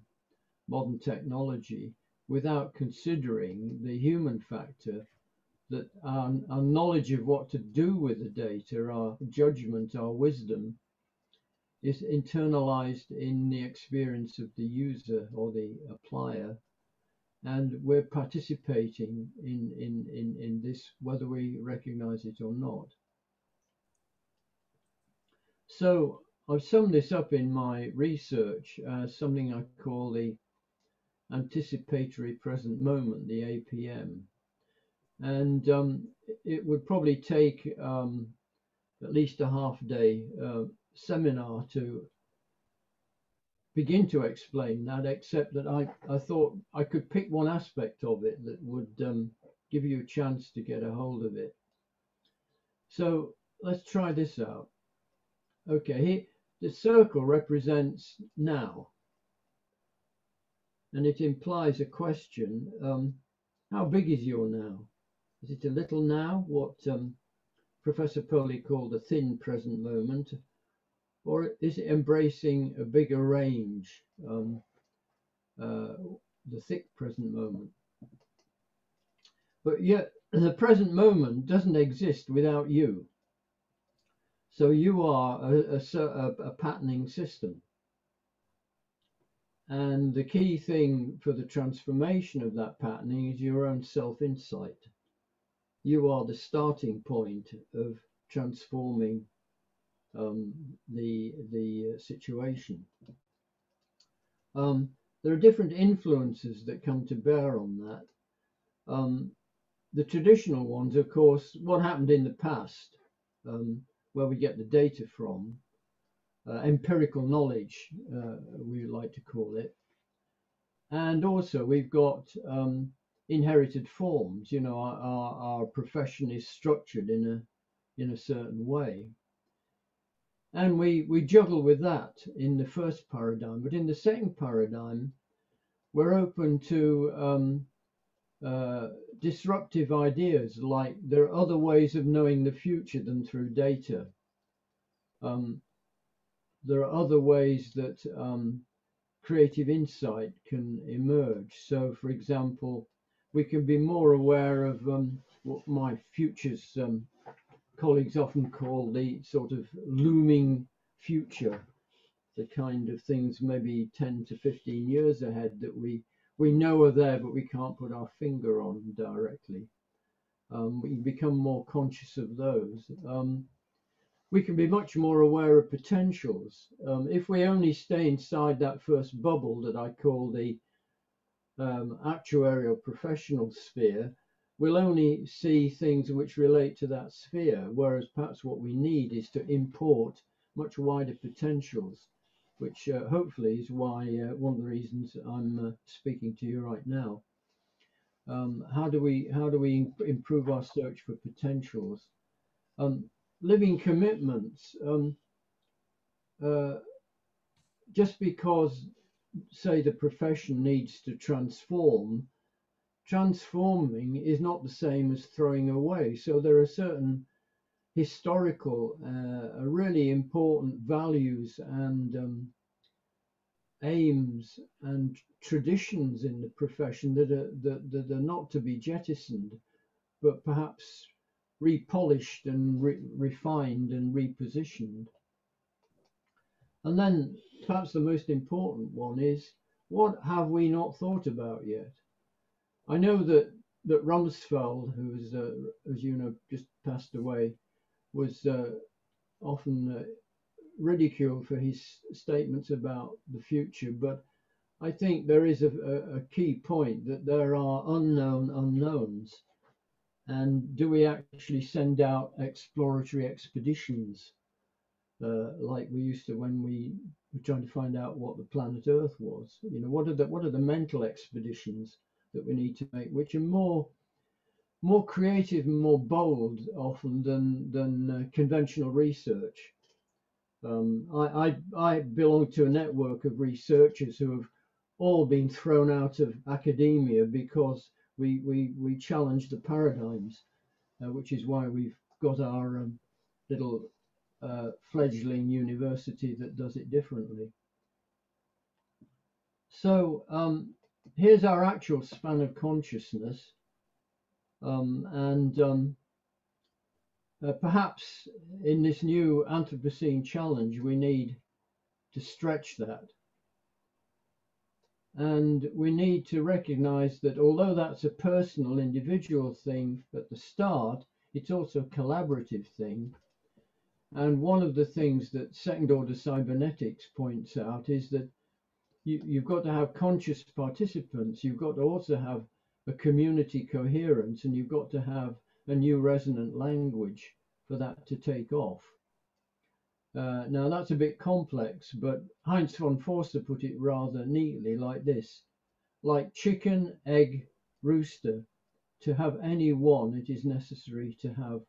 modern technology without considering the human factor that our, our, knowledge of what to do with the data, our judgment, our wisdom, is internalized in the experience of the user or the applier. And we're participating in, in, in, in this, whether we recognize it or not. So I've summed this up in my research as something I call the anticipatory present moment, the APM. And um, it would probably take um, at least a half day uh, seminar to begin to explain that, except that I, I thought I could pick one aspect of it that would um, give you a chance to get a hold of it. So let's try this out. Okay, the circle represents now. And it implies a question. Um, how big is your now? Is it a little now, what um, Professor Poli called a thin present moment? Or is it embracing a bigger range, um, uh, the thick present moment? But yet, the present moment doesn't exist without you. So you are a, a, a, patterning system. And the key thing for the transformation of that patterning is your own self-insight. You are the starting point of transforming um, the, the uh, situation. Um, there are different influences that come to bear on that. Um, the traditional ones, of course, what happened in the past. Um, where we get the data from, uh, empirical knowledge, uh, we like to call it. And also we've got um, inherited forms, you know, our, our, our, profession is structured in a, in a certain way. And we, we juggle with that in the first paradigm, but in the second paradigm, we're open to um, uh, disruptive ideas like there are other ways of knowing the future than through data. Um, there are other ways that um, creative insight can emerge. So, for example, we can be more aware of um, what my futures um, colleagues often call the sort of looming future, the kind of things maybe 10 to 15 years ahead that we we know are there, but we can't put our finger on directly. Um, we become more conscious of those. Um, we can be much more aware of potentials. Um, if we only stay inside that first bubble that I call the um, actuarial professional sphere, we'll only see things which relate to that sphere, whereas perhaps what we need is to import much wider potentials which uh, hopefully is why uh, one of the reasons I'm uh, speaking to you right now. Um, how do we how do we improve our search for potentials? Um, living commitments. Um, uh, just because, say, the profession needs to transform, transforming is not the same as throwing away. So there are certain historical, uh, really important values and um, aims and traditions in the profession that are, that, that are not to be jettisoned, but perhaps repolished and re refined and repositioned. And then perhaps the most important one is what have we not thought about yet? I know that that Rumsfeld, who is, uh, as you know, just passed away, was uh, often uh, ridiculed for his statements about the future, but I think there is a, a, key point that there are unknown unknowns. And do we actually send out exploratory expeditions uh, like we used to when we were trying to find out what the planet Earth was? You know, what are the what are the mental expeditions that we need to make, which are more more creative and more bold often than than uh, conventional research. Um, I, I, I belong to a network of researchers who have all been thrown out of academia because we we we challenge the paradigms, uh, which is why we've got our um, little uh, fledgling university that does it differently. So um, here's our actual span of consciousness. Um, and um, uh, perhaps in this new Anthropocene challenge, we need to stretch that. And we need to recognize that although that's a personal, individual thing at the start, it's also a collaborative thing. And one of the things that second order cybernetics points out is that you, you've got to have conscious participants, you've got to also have a community coherence and you've got to have a new resonant language for that to take off. Uh, now that's a bit complex, but Heinz von Foerster put it rather neatly like this. Like chicken, egg, rooster, to have any one, it is necessary to have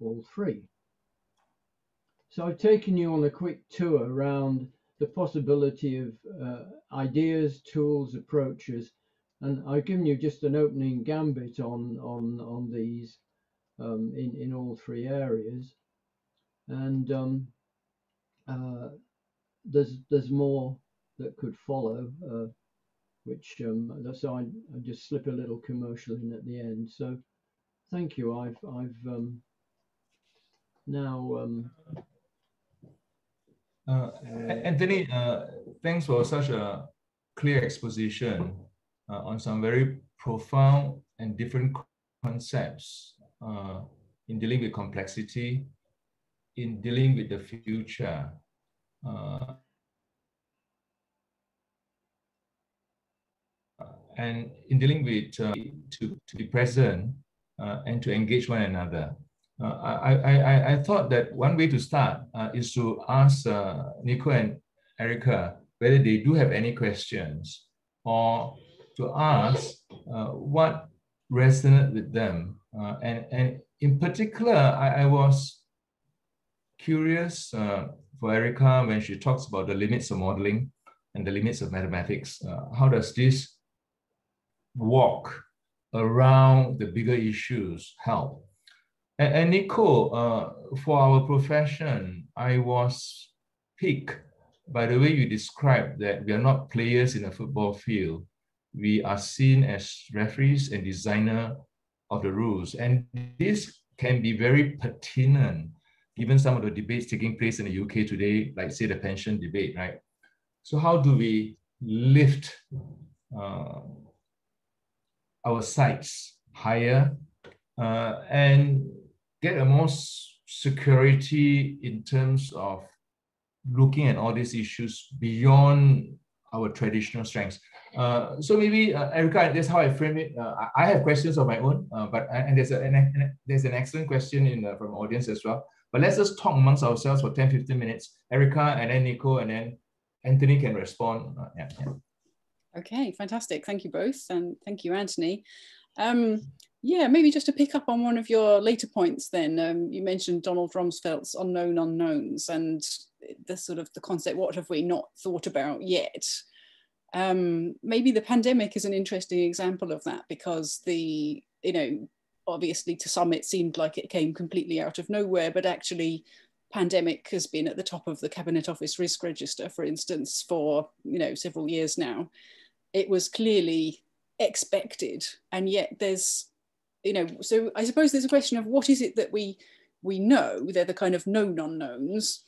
all three. So I've taken you on a quick tour around the possibility of uh, ideas, tools, approaches and I've given you just an opening gambit on on on these um, in in all three areas, and um, uh, there's there's more that could follow, uh, which um, so I, I just slip a little commercial in at the end. So thank you. I've I've um, now. Um, uh, Anthony, uh, thanks for such a clear exposition uh, on some very profound and different concepts uh, in dealing with complexity, in dealing with the future. Uh, and in dealing with uh, to, to be present uh, and to engage one another. Uh, I, I, I thought that one way to start is to ask Nico and Erica whether they do have any questions or to ask uh, what resonated with them. Uh, and, and in particular, I, I was curious uh, for Erica when she talks about the limits of modeling and the limits of mathematics. Uh, how does this walk around the bigger issues help? And, and Nico, uh, for our profession, I was piqued by the way you described that we are not players in a football field we are seen as referees and designer of the rules. And this can be very pertinent, given some of the debates taking place in the UK today, like say the pension debate, right? So how do we lift uh, our sights higher uh, and get a more security in terms of looking at all these issues beyond our traditional strengths. Uh, so maybe uh, Erica, that's how I frame it. Uh, I have questions of my own, uh, but uh, and there's a an, there's an excellent question in the, from audience as well. But let's just talk amongst ourselves for 10, 15 minutes. Erica and then Nico and then Anthony can respond. Uh, yeah, yeah. Okay, fantastic. Thank you both. And thank you, Anthony. Um, Yeah, maybe just to pick up on one of your later points then, um, you mentioned Donald Rumsfeld's unknown unknowns and the sort of the concept, what have we not thought about yet? Um, maybe the pandemic is an interesting example of that because the, you know, obviously to some it seemed like it came completely out of nowhere, but actually pandemic has been at the top of the Cabinet Office risk register, for instance, for, you know, several years now. It was clearly expected and yet there's you know so i suppose there's a question of what is it that we we know they're the kind of known unknowns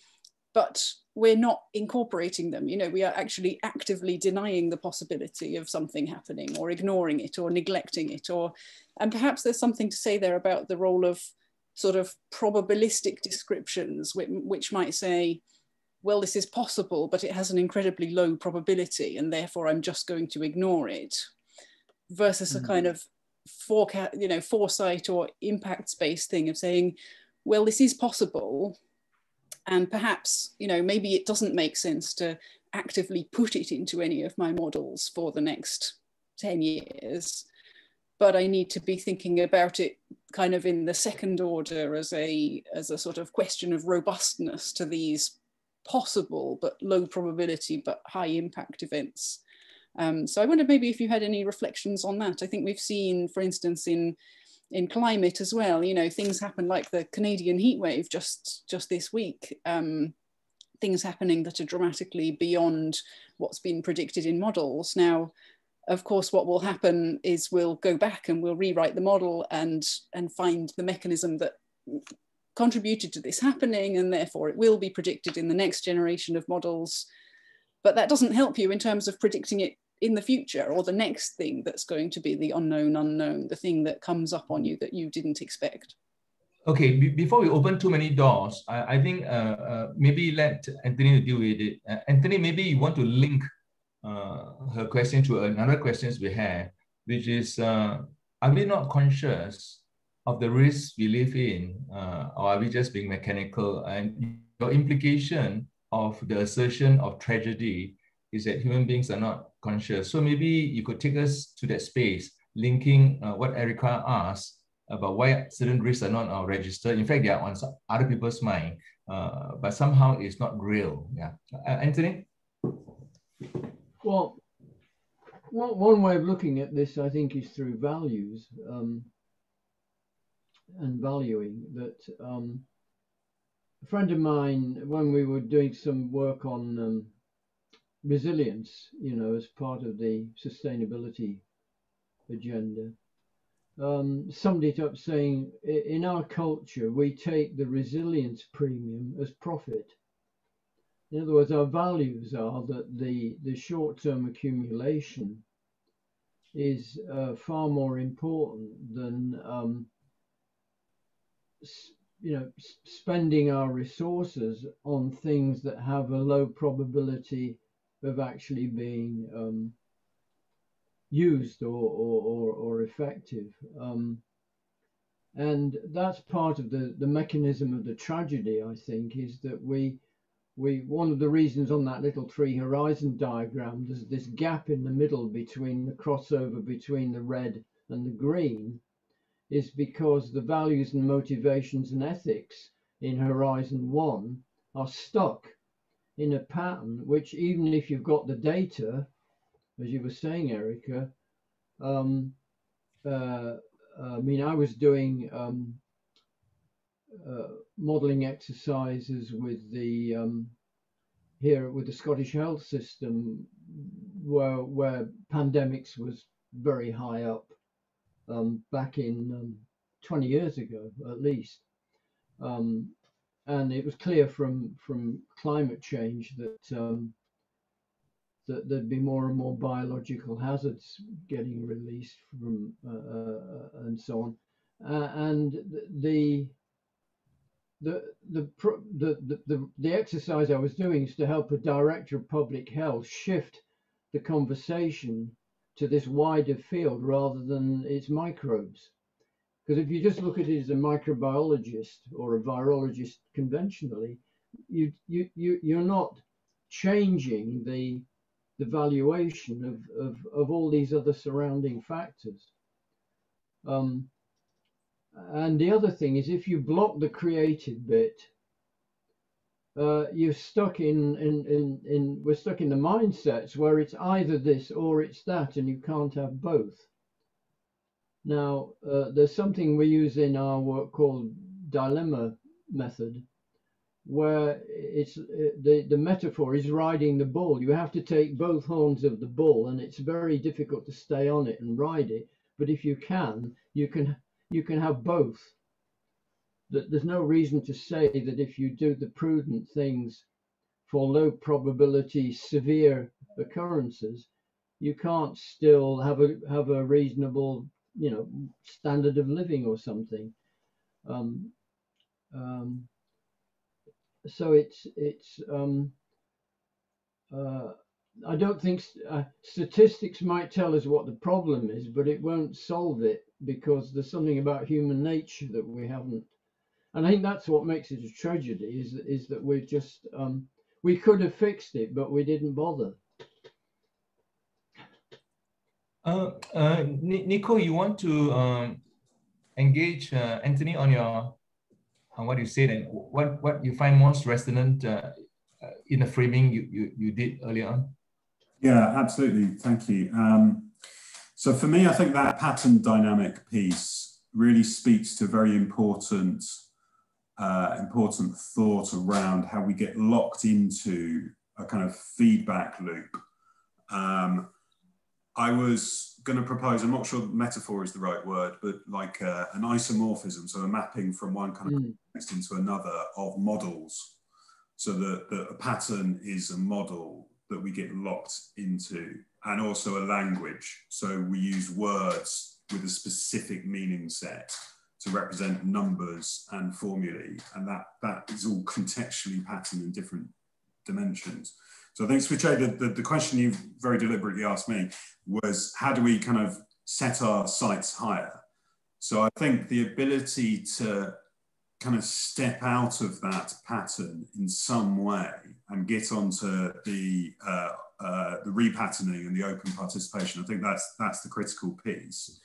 but we're not incorporating them you know we are actually actively denying the possibility of something happening or ignoring it or neglecting it or and perhaps there's something to say there about the role of sort of probabilistic descriptions which, which might say well this is possible but it has an incredibly low probability and therefore i'm just going to ignore it versus mm. a kind of forecast you know foresight or impact based thing of saying well this is possible and perhaps you know maybe it doesn't make sense to actively put it into any of my models for the next 10 years but i need to be thinking about it kind of in the second order as a as a sort of question of robustness to these possible but low probability but high impact events. Um, so i wonder maybe if you had any reflections on that. I think we've seen for instance in in climate as well. You know, things happen like the Canadian heat wave just just this week. Um, things happening that are dramatically beyond what's been predicted in models. Now, of course, what will happen is we'll go back and we'll rewrite the model and and find the mechanism that contributed to this happening, and therefore it will be predicted in the next generation of models. But that doesn't help you in terms of predicting it in the future or the next thing that's going to be the unknown unknown, the thing that comes up on you that you didn't expect? Okay, before we open too many doors, I, I think uh, uh, maybe let Anthony deal with it. Uh, Anthony, maybe you want to link uh, her question to another questions we have, which is, uh, are we not conscious of the risks we live in, uh, or are we just being mechanical? And your implication of the assertion of tragedy is that human beings are not conscious. So maybe you could take us to that space, linking uh, what Erica asked about why certain risks are not registered. In fact, they are on other people's mind, uh, but somehow it's not real. Yeah, uh, Anthony. Well, one way of looking at this, I think, is through values um, and valuing that. Um, a friend of mine, when we were doing some work on um, resilience, you know, as part of the sustainability agenda. Um, summed it up saying, in our culture, we take the resilience premium as profit. In other words, our values are that the, the short-term accumulation is uh, far more important than um, you know spending our resources on things that have a low probability of actually being um, used or, or, or, or effective. Um, and that's part of the, the mechanism of the tragedy, I think, is that we, we one of the reasons on that little three horizon diagram, there's this gap in the middle between the crossover between the red and the green, is because the values and motivations and ethics in horizon one are stuck in a pattern which even if you've got the data, as you were saying, Erica, um, uh, I mean, I was doing um, uh, modeling exercises with the um, here with the Scottish Health System, where where pandemics was very high up um, back in um, 20 years ago, at least. Um, and it was clear from from climate change that um, that there'd be more and more biological hazards getting released from uh, uh, and so on, uh, and the the, the the the the the exercise I was doing is to help a director of public health shift the conversation to this wider field rather than its microbes. Because if you just look at it as a microbiologist or a virologist conventionally, you, you, you, you're not changing the, the valuation of, of, of all these other surrounding factors. Um, and the other thing is if you block the creative bit, uh, you're stuck in, in, in, in, we're stuck in the mindsets where it's either this or it's that, and you can't have both. Now, uh, there's something we use in our work called dilemma method, where it's uh, the, the metaphor is riding the bull. You have to take both horns of the bull, and it's very difficult to stay on it and ride it. But if you can, you can you can have both that there's no reason to say that if you do the prudent things for low probability severe occurrences, you can't still have a have a reasonable you know standard of living or something. Um, um, so it's it's um, uh, I don't think uh, statistics might tell us what the problem is, but it won't solve it because there's something about human nature that we haven't and I think that's what makes it a tragedy is is that we're just um, we could have fixed it, but we didn't bother. Uh, uh, Nico, you want to um, engage uh, Anthony on your what you said and what what you find most resonant uh, uh, in the framing you, you you did earlier on. Yeah, absolutely. Thank you. Um, so for me, I think that pattern dynamic piece really speaks to very important uh, important thought around how we get locked into a kind of feedback loop. Um, I was going to propose, I'm not sure metaphor is the right word, but like uh, an isomorphism, so a mapping from one kind of mm. context into another of models. So that, that a pattern is a model that we get locked into, and also a language. So we use words with a specific meaning set to represent numbers and formulae, and that, that is all contextually patterned in different dimensions. So I think, the, the, the question you very deliberately asked me was how do we kind of set our sights higher? So I think the ability to kind of step out of that pattern in some way and get onto the uh, uh, the repatterning and the open participation. I think that's that's the critical piece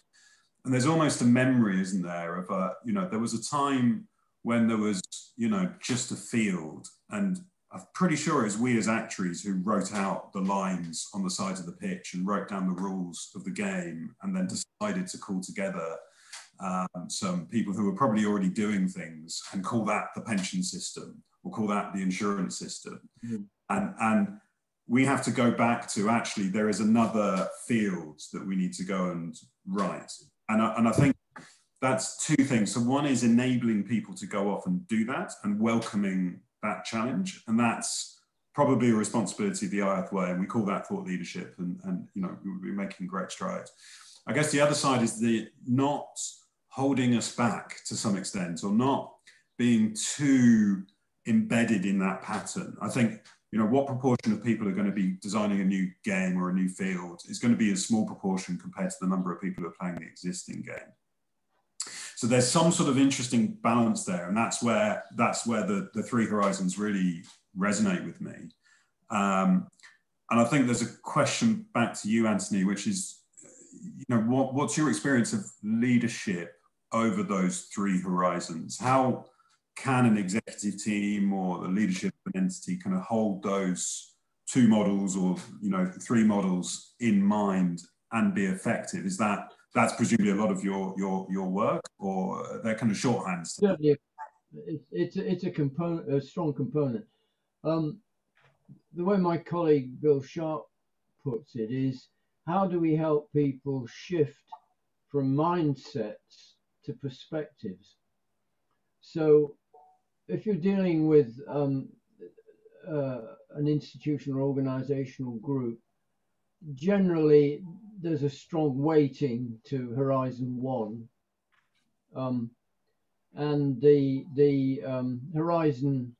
and there's almost a memory, isn't there, of a, you know, there was a time when there was, you know, just a field. And I'm pretty sure it was we as actuaries who wrote out the lines on the sides of the pitch and wrote down the rules of the game and then decided to call together um, some people who were probably already doing things and call that the pension system or call that the insurance system. Mm. And, and we have to go back to actually there is another field that we need to go and write and I, and I think that's two things. So one is enabling people to go off and do that and welcoming that challenge. And that's probably a responsibility of the way. And we call that thought leadership. And, and you know, we're making great strides. I guess the other side is the not holding us back to some extent or not being too embedded in that pattern. I think you know, what proportion of people are going to be designing a new game or a new field is going to be a small proportion compared to the number of people who are playing the existing game. So there's some sort of interesting balance there, and that's where that's where the, the three horizons really resonate with me. Um, and I think there's a question back to you, Anthony, which is, you know, what, what's your experience of leadership over those three horizons? How can an executive team or the leadership of an entity kind of hold those two models or you know three models in mind and be effective is that that's presumably a lot of your your your work or they're kind of shorthands certainly it's it's a, it's a component a strong component. Um, the way my colleague Bill Sharpe puts it is how do we help people shift from mindsets to perspectives? So if you're dealing with um, uh, an institutional organizational group, generally there's a strong weighting to Horizon One, um, and the the um, Horizon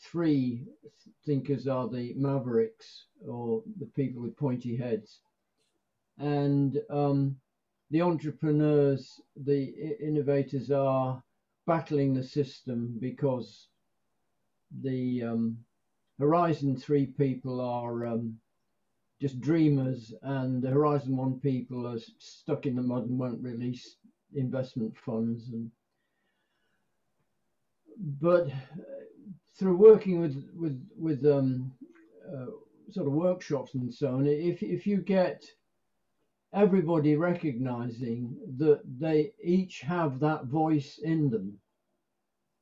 Three thinkers are the mavericks or the people with pointy heads, and um, the entrepreneurs, the innovators are battling the system because the um, Horizon 3 people are um, just dreamers and the Horizon 1 people are stuck in the mud and won't release investment funds and but through working with with with um, uh, sort of workshops and so on, if if you get everybody recognizing that they each have that voice in them,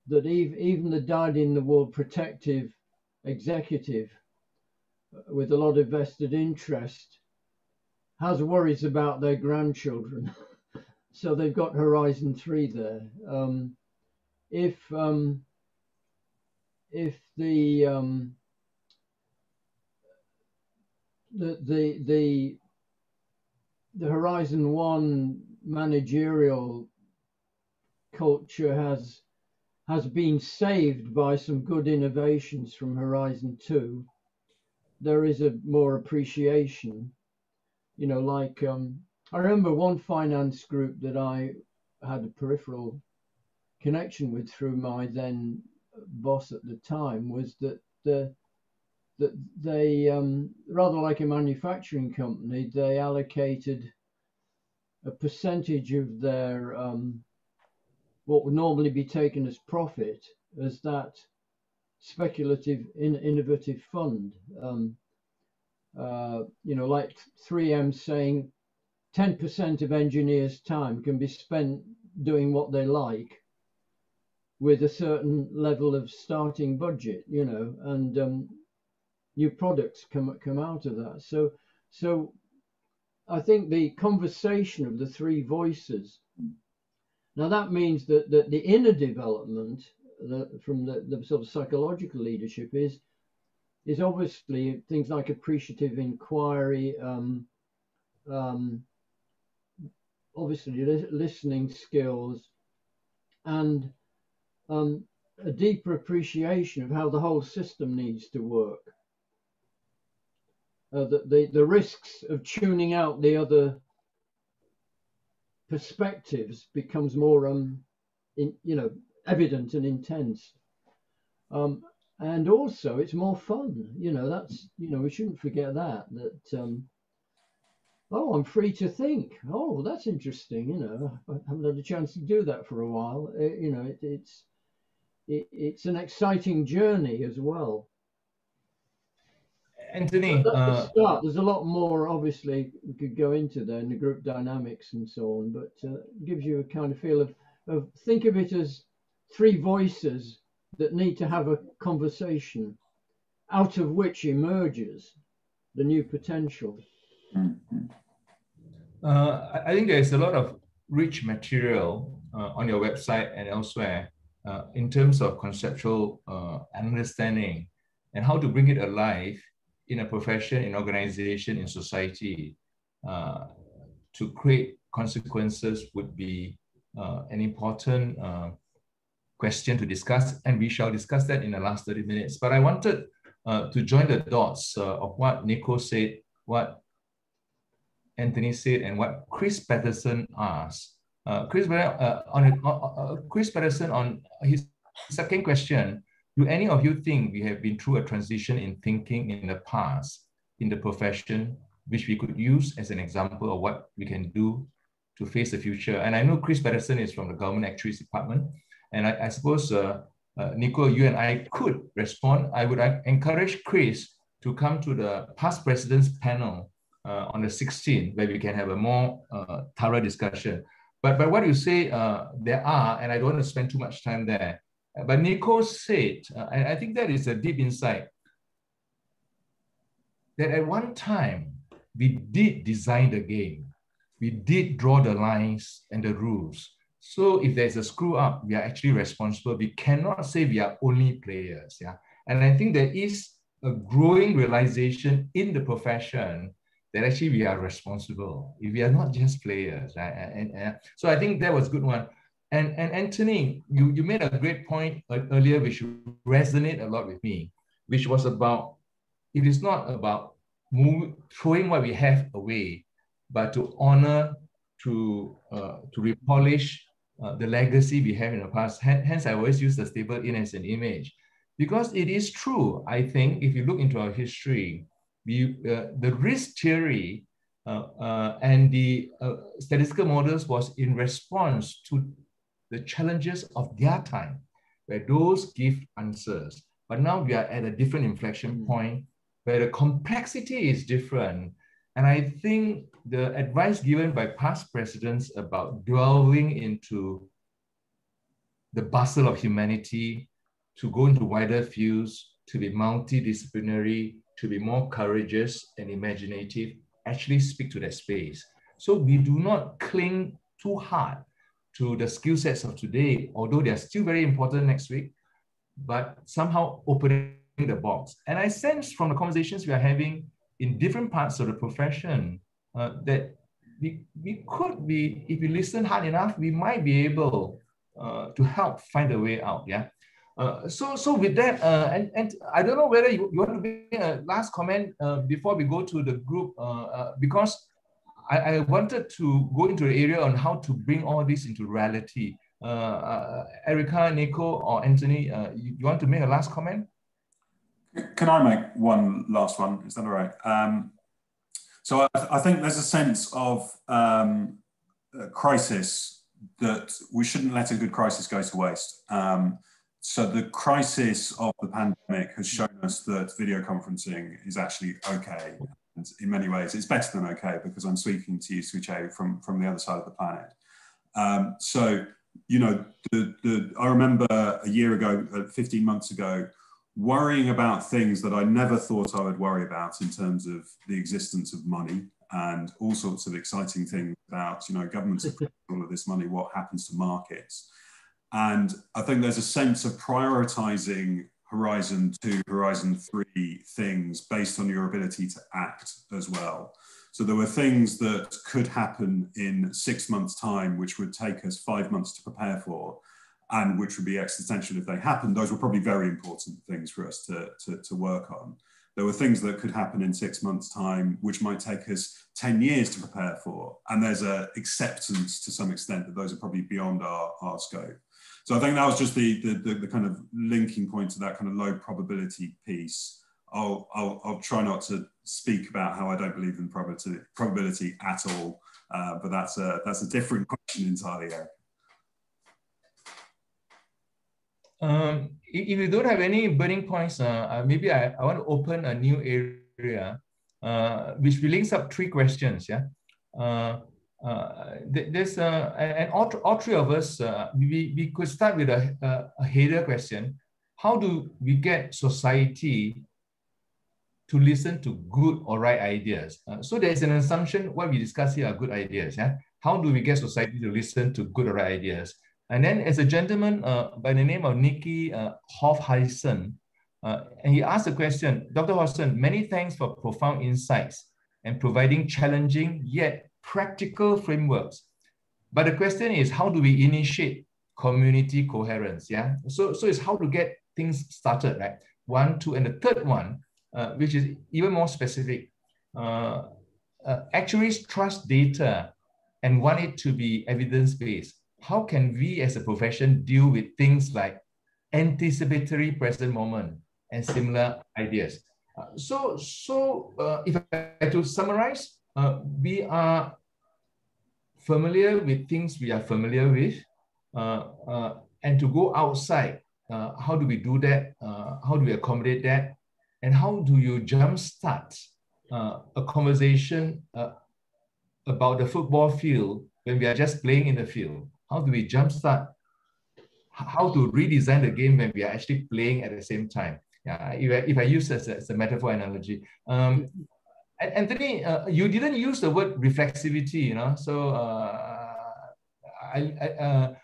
that even even the dyed in the wool protective executive uh, with a lot of vested interest has worries about their grandchildren. so they've got Horizon 3 there. Um, if um, if the um, the the the the Horizon One managerial culture has has been saved by some good innovations from Horizon Two. There is a more appreciation, you know, like um, I remember one finance group that I had a peripheral connection with through my then boss at the time was that the that they um, rather like a manufacturing company they allocated a percentage of their um, what would normally be taken as profit as that speculative in, innovative fund um, uh, you know like 3M saying 10% of engineers time can be spent doing what they like with a certain level of starting budget, you know, and um, new products come come out of that. So so I think the conversation of the three voices. Now that means that, that the inner development the, from the, the sort of psychological leadership is is obviously things like appreciative inquiry, um, um, obviously li listening skills, and um, a deeper appreciation of how the whole system needs to work. Uh, the, the, the risks of tuning out the other perspectives becomes more um, in, you know evident and intense um, and also it's more fun you know that's you know we shouldn't forget that that um, oh i'm free to think oh that's interesting you know i haven't had a chance to do that for a while it, you know it, it's it, it's an exciting journey as well. Anthony, uh, start. There's a lot more, obviously, we could go into there in the group dynamics and so on, but uh, it gives you a kind of feel of, of think of it as three voices that need to have a conversation out of which emerges the new potential. Uh, I think there's a lot of rich material uh, on your website and elsewhere uh, in terms of conceptual uh, understanding and how to bring it alive in a profession, in organization, in society, uh, to create consequences would be uh, an important question to discuss, and we shall discuss that in the last 30 minutes. But I wanted uh, to join the dots of what Nico said, what Anthony said, and what Chris Patterson asked uh, Chris, uh, on uh, uh, Chris Patterson on his second question, do any of you think we have been through a transition in thinking in the past in the profession, which we could use as an example of what we can do to face the future? And I know Chris Patterson is from the Government Actuaries Department, and I, I suppose uh, uh, Nico, you and I could respond. I would encourage Chris to come to the past presidents panel uh, on the 16th, where we can have a more thorough discussion. But, but what you say, uh, there are, and I don't want to spend too much time there. But Nico said, uh, and I think that is a deep insight, that at one time, we did design the game. We did draw the lines and the rules. So if there's a screw up, we are actually responsible. We cannot say we are only players. Yeah. And I think there is a growing realization in the profession that actually we are responsible. If we are not just players, right? And, and, and, so I think that was a good one. And, and Anthony, you, you made a great point earlier, which resonate a lot with me, which was about it is not about move, throwing what we have away, but to honor, to uh, to repolish uh, the legacy we have in the past. Hence, I always use the stable in as an image, because it is true. I think if you look into our history, we, uh, the risk theory Uh, uh, and the uh, statistical models was in response to the challenges of their time, where those give answers. But now we are at a different inflection mm. point where the complexity is different. And I think the advice given by past presidents about dwelling into the bustle of humanity, to go into wider fields, to be multidisciplinary, to be more courageous and imaginative, actually speak to that space. So we do not cling too hard to the skill sets of today, although they are still very important next week, but somehow opening the box. And I sense from the conversations we are having in different parts of the profession uh, that we, we could be, if we listen hard enough, we might be able uh, to help find a way out. Yeah. Uh, so, so with that, uh, and, and I don't know whether you, you want to make a last comment uh, before we go to the group, uh, because I, I wanted to go into the area on how to bring all this into reality. Erica, Nico, or Anthony, you, you, want to make a last comment? Can I make one last one? Is that all right? Um, so I, I, think there's a sense of um, crisis that we shouldn't let a good crisis go to waste. Um, so the crisis of the pandemic has shown us that video conferencing is actually okay. And in many ways, it's better than okay because I'm speaking to you, Suee from, from the other side of the planet. Um, so, you know, the, the, I remember a year ago, uh, 15 months ago, worrying about things that I never thought I would worry about in terms of the existence of money and all sorts of exciting things about, you know, governments all of this money, what happens to markets. And I think there's a sense of prioritizing Horizon 2, Horizon 3 things based on your ability to act as well. So there were things that could happen in six months' time, which would take us five months to prepare for, and which would be existential if they happened. Those were probably very important things for us to, to, to work on. There were things that could happen in six months' time, which might take us 10 years to prepare for. And there's a acceptance to some extent that those are probably beyond our, our scope. So I think that was just the, the, the, the, kind of linking point to that kind of low probability piece. I'll, I'll, I'll try not to speak about how I don't believe in probability, probability at all, uh, but that's a, that's a different question entirely. Um, if you don't have any burning points, uh, uh, maybe I, I want to open a new area, uh, which links up three questions. Yeah. Uh, uh, there's uh, and all, all three of us, we, we could start with a, a, a header question. How do we get society to listen to good or right ideas? Uh, so there's an assumption what we discuss here are good ideas. Yeah? How do we get society to listen to good or right ideas? And then as a gentleman uh, by the name of Nikki uh, Hofheisen, uh, and he asked the question, Dr. Hodgson, many thanks for profound insights and providing challenging yet practical frameworks. But the question is, how do we initiate community coherence? Yeah. So, so it's how to get things started, right? One, two, and the third one, uh, which is even more specific. Uh, uh, actuaries trust data and want it to be evidence-based. How can we as a profession deal with things like anticipatory present moment and similar ideas? Uh, so, so uh, if I to summarize, uh, we are familiar with things we are familiar with, uh, uh, and to go outside, uh, how do we do that? How do we accommodate that? And how do you jumpstart a conversation about the football field when we are just playing in the field? How do we jumpstart? How to redesign the game when we are actually playing at the same time? Yeah, if I, if I use this as a metaphor analogy, um, Anthony, uh, you didn't use the word reflexivity, you know, so uh, I, I uh,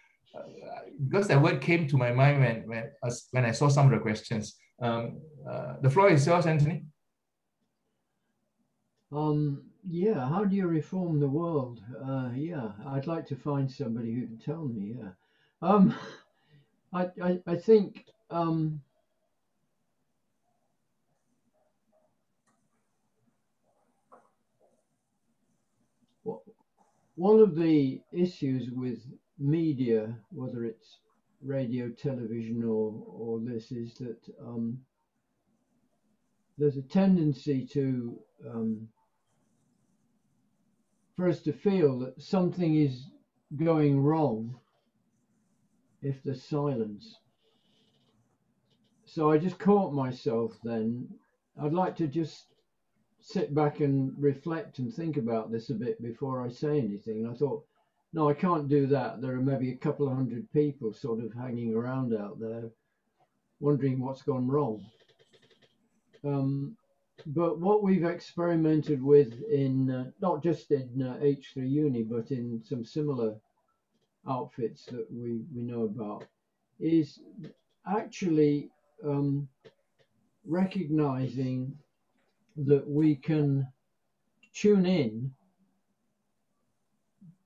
because that word came to my mind when when when I saw some of the questions. Um, uh, the floor is yours, Anthony. Um, yeah, how do you reform the world? Uh, yeah, I'd like to find somebody who can tell me. Yeah, um, I, I I think um, one of the issues with media, whether it's radio, television, or or this, is that um, there's a tendency to um, for us to feel that something is going wrong if there's silence. So I just caught myself then. I'd like to just sit back and reflect and think about this a bit before I say anything. And I thought, no, I can't do that. There are maybe a couple of hundred people sort of hanging around out there wondering what's gone wrong. Um, but what we've experimented with in uh, not just in uh, H3 Uni, but in some similar outfits that we, we know about, is actually um, recognizing that we can tune in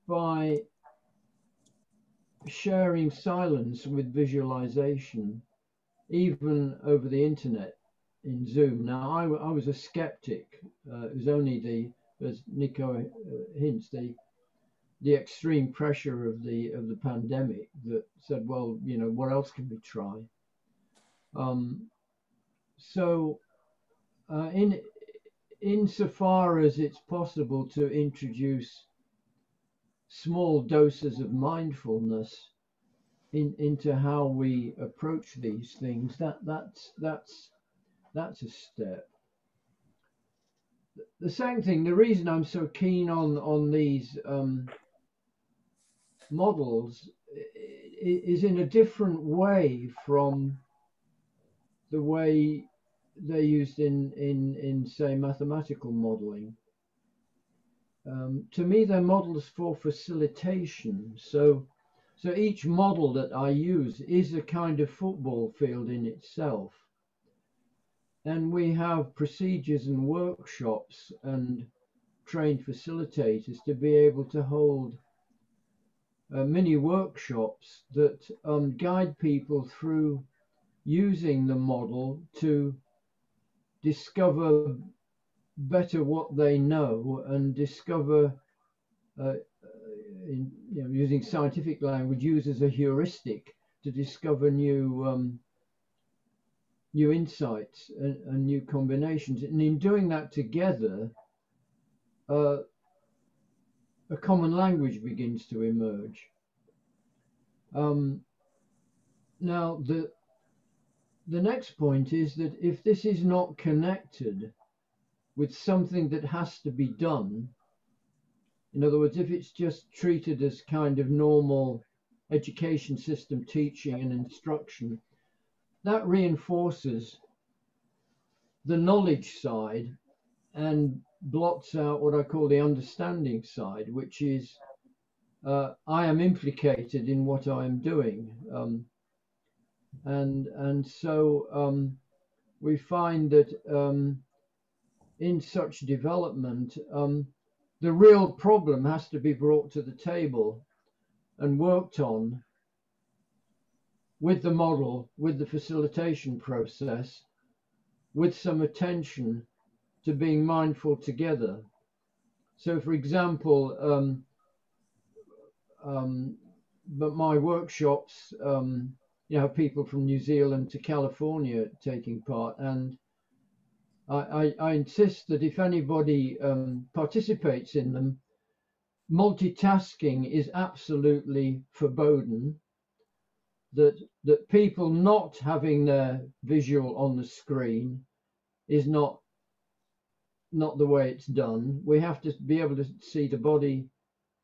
by sharing silence with visualization, even over the internet in Zoom. Now, I, I was a skeptic. Uh, it was only the, as Nico uh, hints, the the extreme pressure of the of the pandemic that said, well, you know, what else can we try? Um, so, uh, in insofar as it's possible to introduce small doses of mindfulness in, into how we approach these things, that that's that's that's a step. The same thing. The reason I'm so keen on on these um, models is in a different way from the way they're used in in in say mathematical modeling. Um, to me, they're models for facilitation. So, so each model that I use is a kind of football field in itself and we have procedures and workshops and trained facilitators to be able to hold uh, mini workshops that um, guide people through using the model to discover better what they know and discover uh, in, you know, using scientific language use as a heuristic to discover new um, new insights and, and, new combinations. And in doing that together, uh, a common language begins to emerge. Um, now, the the next point is that if this is not connected with something that has to be done, in other words, if it's just treated as kind of normal education system teaching and instruction, that reinforces the knowledge side and blots out what I call the understanding side, which is uh, I am implicated in what I am doing. Um, and, and so um, we find that um, in such development, um, the real problem has to be brought to the table and worked on with the model, with the facilitation process, with some attention to being mindful together. So, for example, um, um, but my workshops, um, you know, people from New Zealand to California taking part, and I, I, I insist that if anybody um, participates in them, multitasking is absolutely forbidden that that people not having their visual on the screen is not not the way it's done. We have to be able to see the body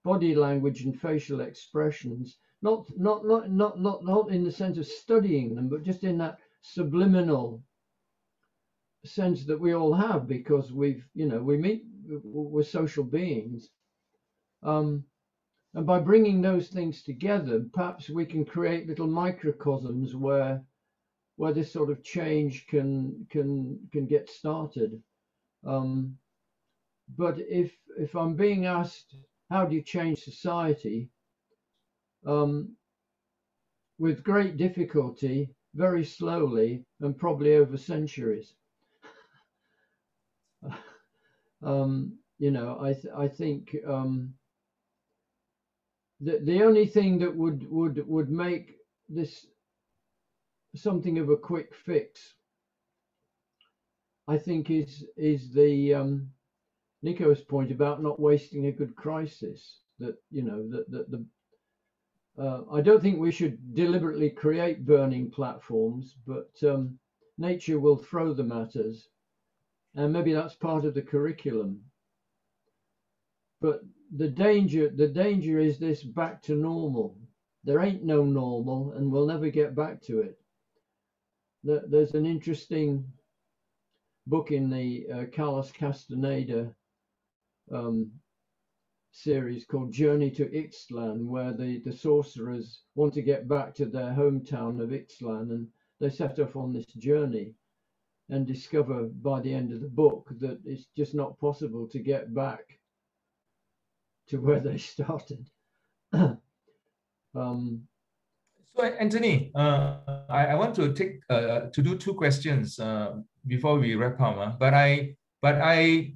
body language and facial expressions, not not not not not not in the sense of studying them, but just in that subliminal sense that we all have because we've you know we meet we're social beings. Um, and by bringing those things together, perhaps we can create little microcosms where where this sort of change can can can get started. Um, but if if I'm being asked, how do you change society? Um, with great difficulty, very slowly, and probably over centuries. um, you know, I th I think um, the, the only thing that would would would make this something of a quick fix I think is is the um, Nico's point about not wasting a good crisis. That you know that that the uh, I don't think we should deliberately create burning platforms, but um, nature will throw them at us, and maybe that's part of the curriculum. But the danger, the danger is this back to normal. There ain't no normal, and we'll never get back to it. There's an interesting book in the uh, Carlos Castaneda um, series called Journey to Ixtlan, where the, the sorcerers want to get back to their hometown of Ixtlan, and they set off on this journey and discover by the end of the book that it's just not possible to get back to where they started. um, so Anthony, uh, I, I, want to take uh, to do two questions uh, before we wrap up. but I but I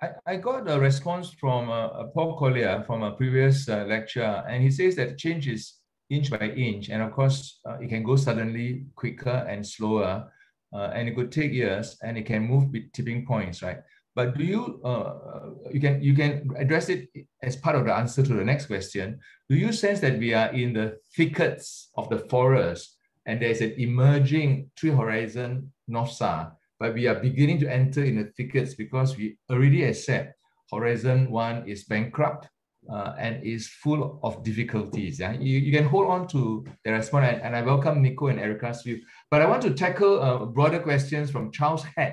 I, I got a response from uh, Paul Collier from a previous uh, lecture, and he says that change is inch by inch, and of course, uh, it can go suddenly quicker and slower, and it could take years, and it can move with tipping points, right? But do you uh, you can you can address it as part of the answer to the next question? Do you sense that we are in the thickets of the forest, and there's an emerging tree horizon north but we are beginning to enter in the thickets because we already accept Horizon 1 is bankrupt uh, and is full of difficulties. Yeah? You, you can hold on to the response, and, and I welcome Nico and Erica's view. But I want to tackle uh, broader questions from Charles uh,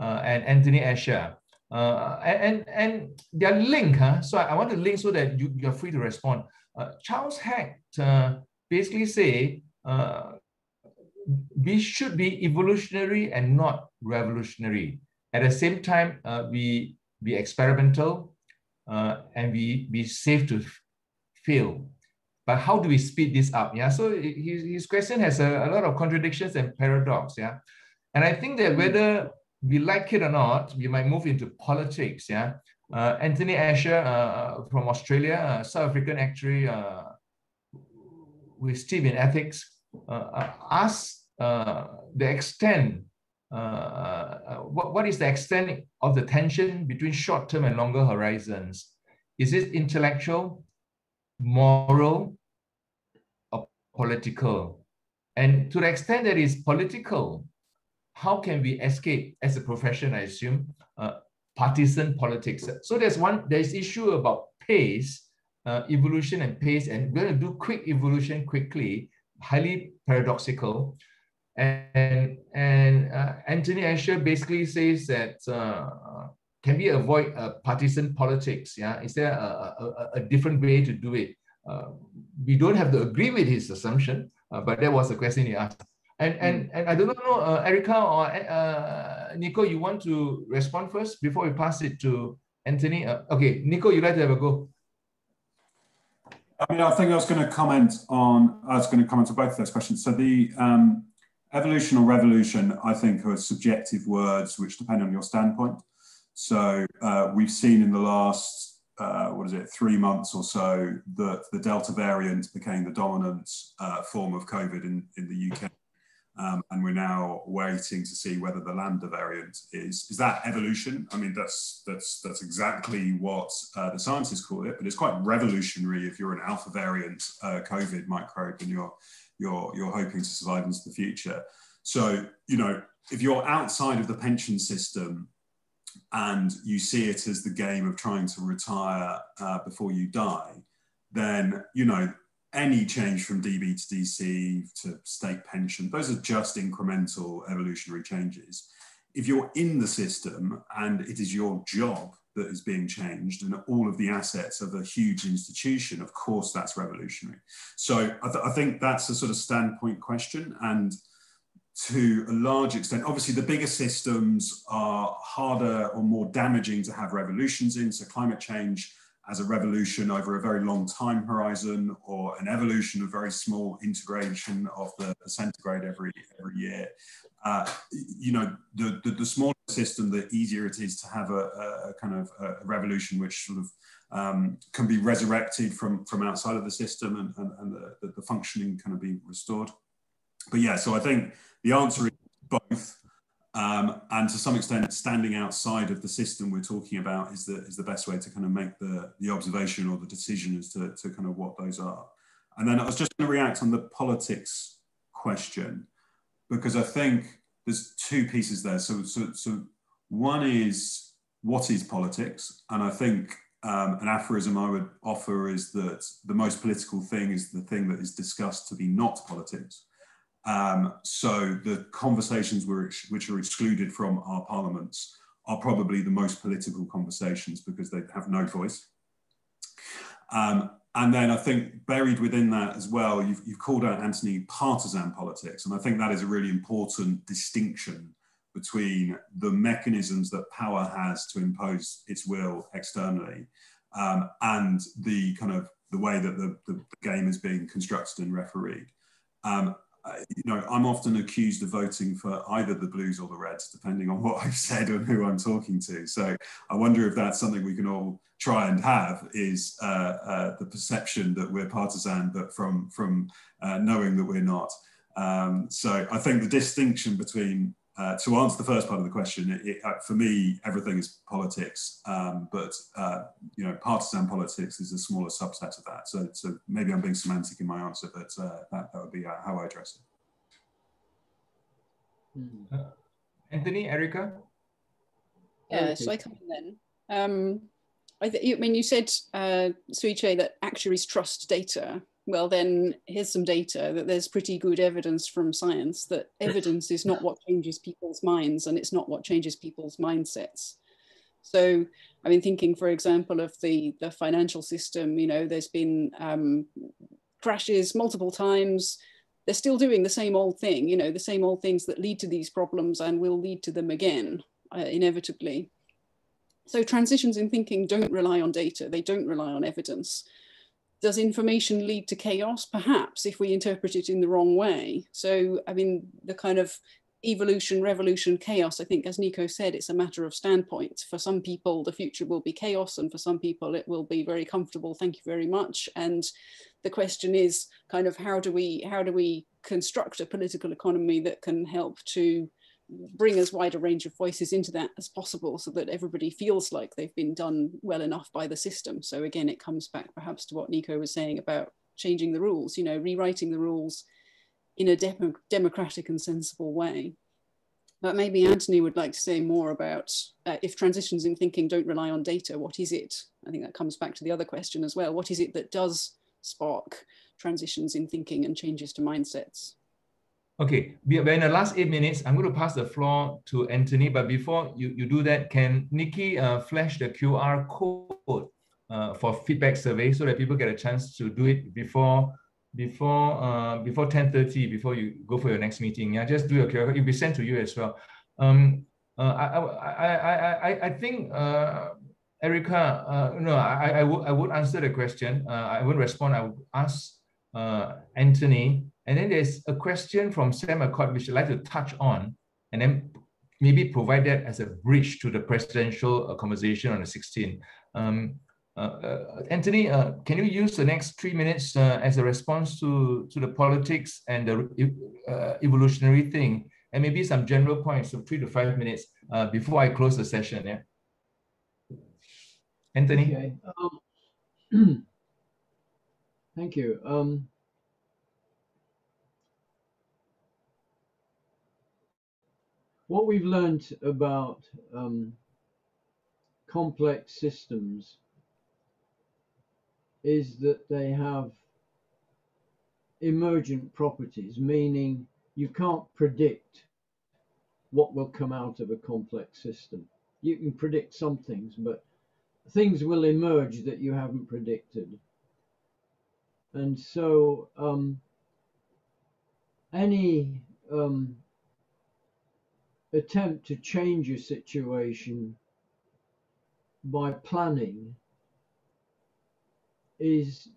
and Anthony Asher. Uh, and, and they're linked, huh? so I, want to link so that you, you're free to respond. Uh, Charles uh, basically say we should be evolutionary and not revolutionary. At the same time, uh, we be experimental uh, and we be safe to fail. But how do we speed this up? Yeah. So his, his question has a, a lot of contradictions and paradox. Yeah. And I think that whether we like it or not, we might move into politics. Yeah. Uh, Anthony Asher uh, from Australia, uh, South African actually, uh, with Steve in ethics, uh, asked uh, the extent uh, uh, what, what is the extent of the tension between short-term and longer horizons? Is it intellectual, moral, or political? And to the extent that is political, how can we escape as a profession, I assume, uh, partisan politics? So there's one, there's issue about pace, uh, evolution and pace, and we're to do quick evolution quickly, highly paradoxical. And, and uh, Anthony Asher basically says that uh, can we avoid uh, partisan politics? Yeah, is there a, a, a different way to do it? Uh, we don't have to agree with his assumption, but that was the question he asked. And and hmm. and I don't know, uh, Erica or Nico, you want to respond first before we pass it to Anthony? okay, Nico, you'd like to have a go. I mean, I think I was going to comment on. I was going to comment on both of those questions. So the um, Evolution or revolution, I think, are subjective words which depend on your standpoint. So uh, we've seen in the last, uh, what is it, three months or so, that the Delta variant became the dominant uh, form of COVID in, in the UK. Um, and we're now waiting to see whether the Lambda variant is is that evolution. I mean, that's that's that's exactly what uh, the scientists call it, but it's quite revolutionary if you're an alpha variant uh, COVID microbe and you're you're you're hoping to survive into the future. So you know, if you're outside of the pension system and you see it as the game of trying to retire uh, before you die, then you know any change from DB to DC to state pension, those are just incremental evolutionary changes. If you're in the system and it is your job that is being changed and all of the assets of a huge institution, of course, that's revolutionary. So I, th I think that's a sort of standpoint question. And to a large extent, obviously, the bigger systems are harder or more damaging to have revolutions in. So climate change as a revolution over a very long time horizon or an evolution of very small integration of the, centigrade every, every year. Uh, you know, the, the, the, smaller system, the easier it is to have a, a kind of a revolution which sort of um, can be resurrected from, from outside of the system and, and, and the, the, functioning kind of be restored. But yeah, so I think the answer is both. Um, and to some extent, standing outside of the system we're talking about is the, is the best way to kind of make the, the observation or the decision as to, to kind of what those are. And then I was just going to react on the politics question, because I think there's two pieces there. So, so, so one is what is politics? And I think um, an aphorism I would offer is that the most political thing is the thing that is discussed to be not politics. Um, so the conversations which are excluded from our parliaments are probably the most political conversations because they have no voice. Um, and then I think buried within that as well, you've, you've, called out Anthony partisan politics. And I think that is a really important distinction between the mechanisms that power has to impose its will externally um, and the kind of the way that the, the, game is being constructed and refereed. Um, you know, I'm often accused of voting for either the Blues or the Reds, depending on what I've said and who I'm talking to. So I wonder if that's something we can all try and have is uh, uh, the perception that we're partisan, but from from uh, knowing that we're not. Um, so I think the distinction between uh, to answer the first part of the question, it, it, uh, for me, everything is politics, um, but uh, you know, partisan politics is a smaller subset of that. So, so maybe I'm being semantic in my answer, but uh, that, that would be uh, how I address it. Hmm. Anthony, Erica. Yeah, so I come in then. Um, I, th- I mean, you said, uh, Suee-Chieh, that actuaries trust data well, then here's some data that there's pretty good evidence from science that evidence is not what changes people's minds and it's not what changes people's mindsets. So, I mean, thinking, for example, of the, the financial system, you know, there's been um, crashes multiple times. They're still doing the same old thing, you know, the same old things that lead to these problems and will lead to them again, uh, inevitably. So transitions in thinking don't rely on data, they don't rely on evidence does information lead to chaos? Perhaps if we interpret it in the wrong way. So, I mean, the kind of evolution, revolution, chaos, I think, as Nico said, it's a matter of standpoint. For some people, the future will be chaos, and for some people, it will be very comfortable. Thank you very much. And the question is kind of how do we how do we construct a political economy that can help to bring as wide a range of voices into that as possible so that everybody feels like they've been done well enough by the system. So again, it comes back perhaps to what Nico was saying about changing the rules, you know, rewriting the rules in a de democratic and sensible way. But maybe Anthony would like to say more about uh, if transitions in thinking don't rely on data, what is it? I think that comes back to the other question as well. What is it that does spark transitions in thinking and changes to mindsets? Okay, we're in the last eight minutes. I'm going to pass the floor to Anthony, but before you, you do that, can Nikki uh, flash the QR code uh, for feedback survey so that people get a chance to do it before before uh, before 10.30, before you go for your next meeting. Yeah, just do a QR code. It'll be sent to you as well. Um, uh, I, I, I, I, I think, uh, Erica, uh, no, I, I, would, I would answer the question. Uh, I would respond. I would ask uh, Anthony and then there's a question from Sam Accord, which I'd like to touch on, and then maybe provide that as a bridge to the presidential uh, conversation on the 16th. Um, uh, uh, Anthony, uh, can you use the next three minutes uh, as a response to, to the politics and the uh, evolutionary thing, and maybe some general points of three to five minutes before I close the session? Yeah. Anthony. Okay. Um, thank you. Um, what we've learned about um, complex systems is that they have emergent properties, meaning you can't predict what will come out of a complex system. You can predict some things, but things will emerge that you haven't predicted. And so um, any um, attempt to change a situation by planning is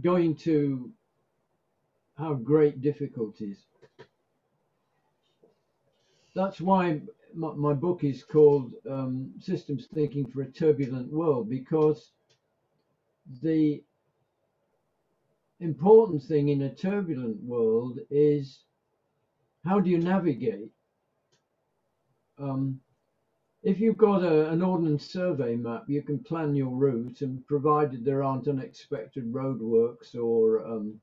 going to have great difficulties. That's why my, my book is called um, Systems Thinking for a Turbulent World because the important thing in a turbulent world is how do you navigate? Um, if you've got a, an ordnance survey map, you can plan your route, and provided there aren't unexpected roadworks or um,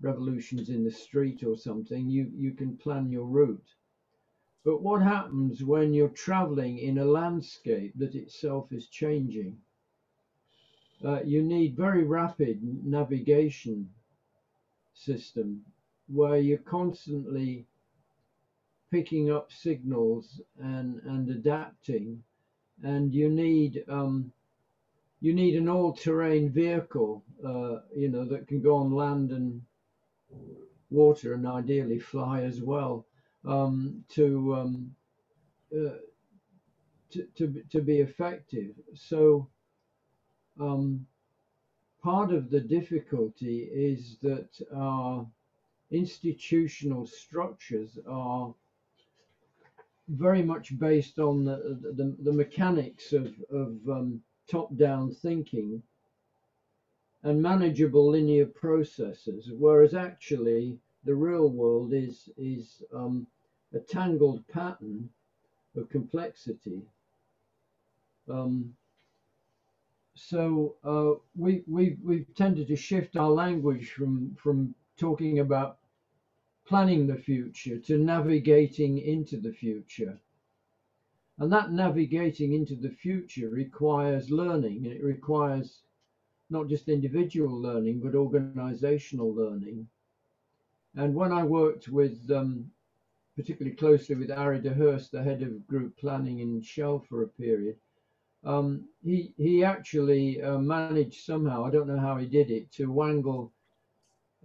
revolutions in the street or something, you, you can plan your route. But what happens when you're traveling in a landscape that itself is changing? Uh, you need very rapid navigation system where you're constantly picking up signals and, and adapting and you need um, you need an all-terrain vehicle uh, you know that can go on land and water and ideally fly as well um, to, um, uh, to, to to be effective. So um, part of the difficulty is that our institutional structures are very much based on the, the, the mechanics of, of um, top-down thinking and manageable linear processes, whereas actually the real world is, is um, a tangled pattern of complexity. Um, so uh, we, we, we've tended to shift our language from, from talking about planning the future to navigating into the future. And that navigating into the future requires learning, and it requires not just individual learning, but organizational learning. And when I worked with, um, particularly closely with Arie de Geus, the head of group planning in Shell for a period, um, he, he actually uh, managed somehow, I don't know how he did it, to wangle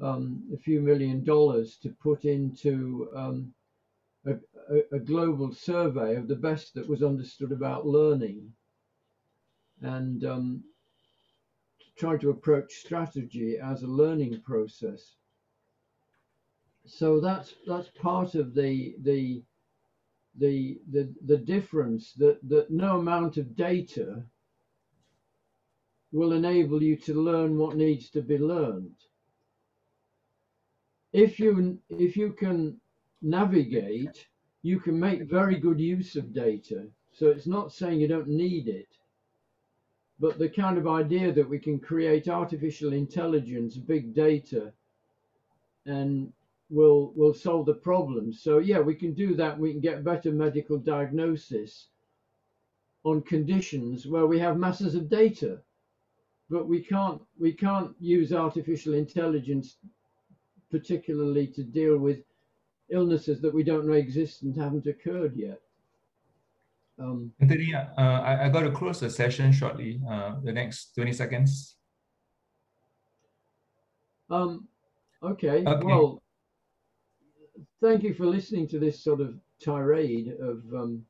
um, a few million dollars to put into um, a, a, global survey of the best that was understood about learning and um, try to approach strategy as a learning process. So that's that's part of the the the the, the difference that, that no amount of data will enable you to learn what needs to be learned if you if you can navigate, you can make very good use of data. So it's not saying you don't need it, but the kind of idea that we can create artificial intelligence, big data, and will will solve the problem. So yeah, we can do that. We can get better medical diagnosis on conditions where we have masses of data, but we can't we can't use artificial intelligence particularly to deal with illnesses that we don't know exist and haven't occurred yet. Um, Anthony, uh, I, I got to close the session shortly, uh, the next 20 seconds. Um, okay. okay, well, thank you for listening to this sort of tirade of um,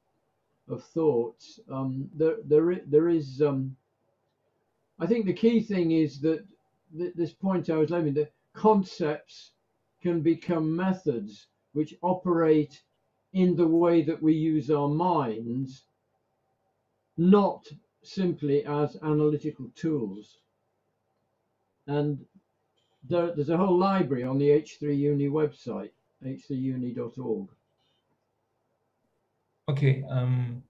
of thoughts. Um, there, there, there is. Um, I think the key thing is that th this point I was making the concepts can become methods which operate in the way that we use our minds, not simply as analytical tools. And there, there's a whole library on the H3Uni website, h3uni.org. Okay. Um,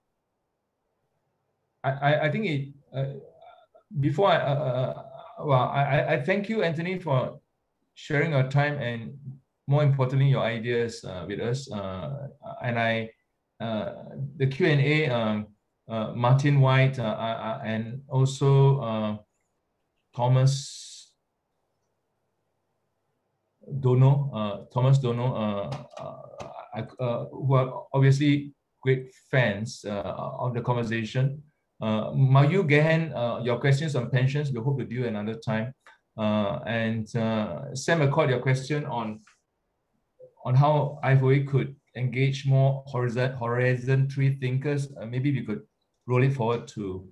I, I think it, uh, before I, uh, uh well, I, I thank you, Anthony, for sharing your time and more importantly, your ideas uh, with us. Uh, and I, uh, the Q&A, um, uh, Martin White uh, and also Thomas Dono, Thomas Dono, who are obviously great fans of the conversation. Uh, Mayu Gehan, your questions on pensions, we hope to do another time. Uh, and uh, Sam Accord, your question on on how IFOA could engage more horizon horizon three thinkers. Uh, maybe we could roll it forward to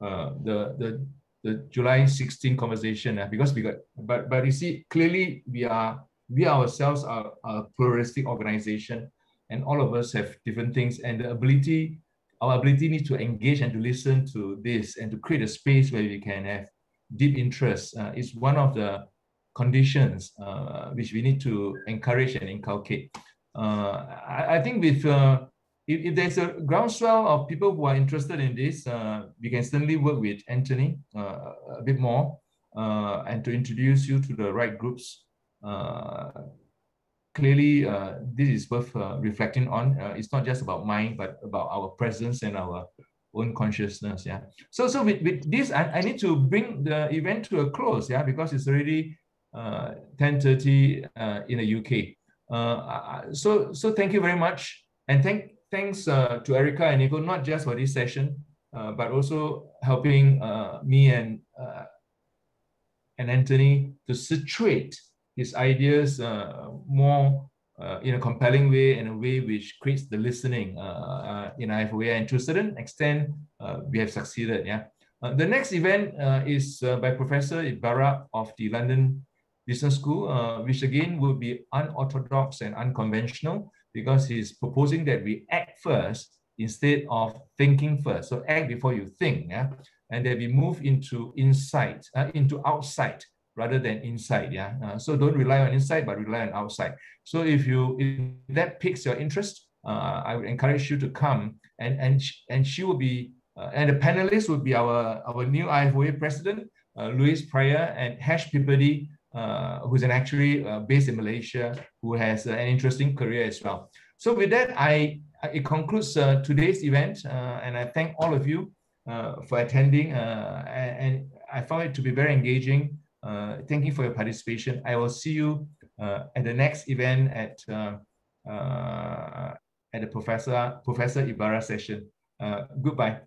uh, the the the July 16 conversation uh, because we got but but you see clearly we are we ourselves are a pluralistic organization and all of us have different things and the ability our ability needs to engage and to listen to this and to create a space where we can have deep interest uh, is one of the conditions uh, which we need to encourage and inculcate. I, I, think with if, if, there's a groundswell of people who are interested in this, we can certainly work with Anthony a bit more and to introduce you to the right groups clearly uh, this is worth uh, reflecting on. Uh, it's not just about mind, but about our presence and our own consciousness. Yeah. So so with, with this, I, I need to bring the event to a close. Yeah, because it's already Uh, 10:30 uh, in the UK. Uh, so so thank you very much, and thank thanks to Erica and Nico not just for this session, but also helping me and and Anthony to situate his ideas uh, more uh, in a compelling way, in a way which creates the listening uh, in IFOA. And to a certain extent, we have succeeded. Yeah. the next event is by Professor Ibarra of the London Business School, which again will be unorthodox and unconventional because he's proposing that we act first instead of thinking first. So act before you think, yeah, and then we move into insight, uh, into outside rather than inside. Yeah. Uh, so don't rely on inside, but rely on outside. So if you if that piques your interest, uh, I would encourage you to come and and and she will be uh, and the panelists would be our our new IFOA president, uh, Louise Pryor and Hash uh, who's an actuary uh, based in Malaysia, who has an interesting career as well. So with that, I it concludes today's event, and I thank all of you for attending, and, I found it to be very engaging. Uh, thank you for your participation. I will see you uh, at the next event at uh, uh at the Professor Professor Ibarra session. Uh, goodbye.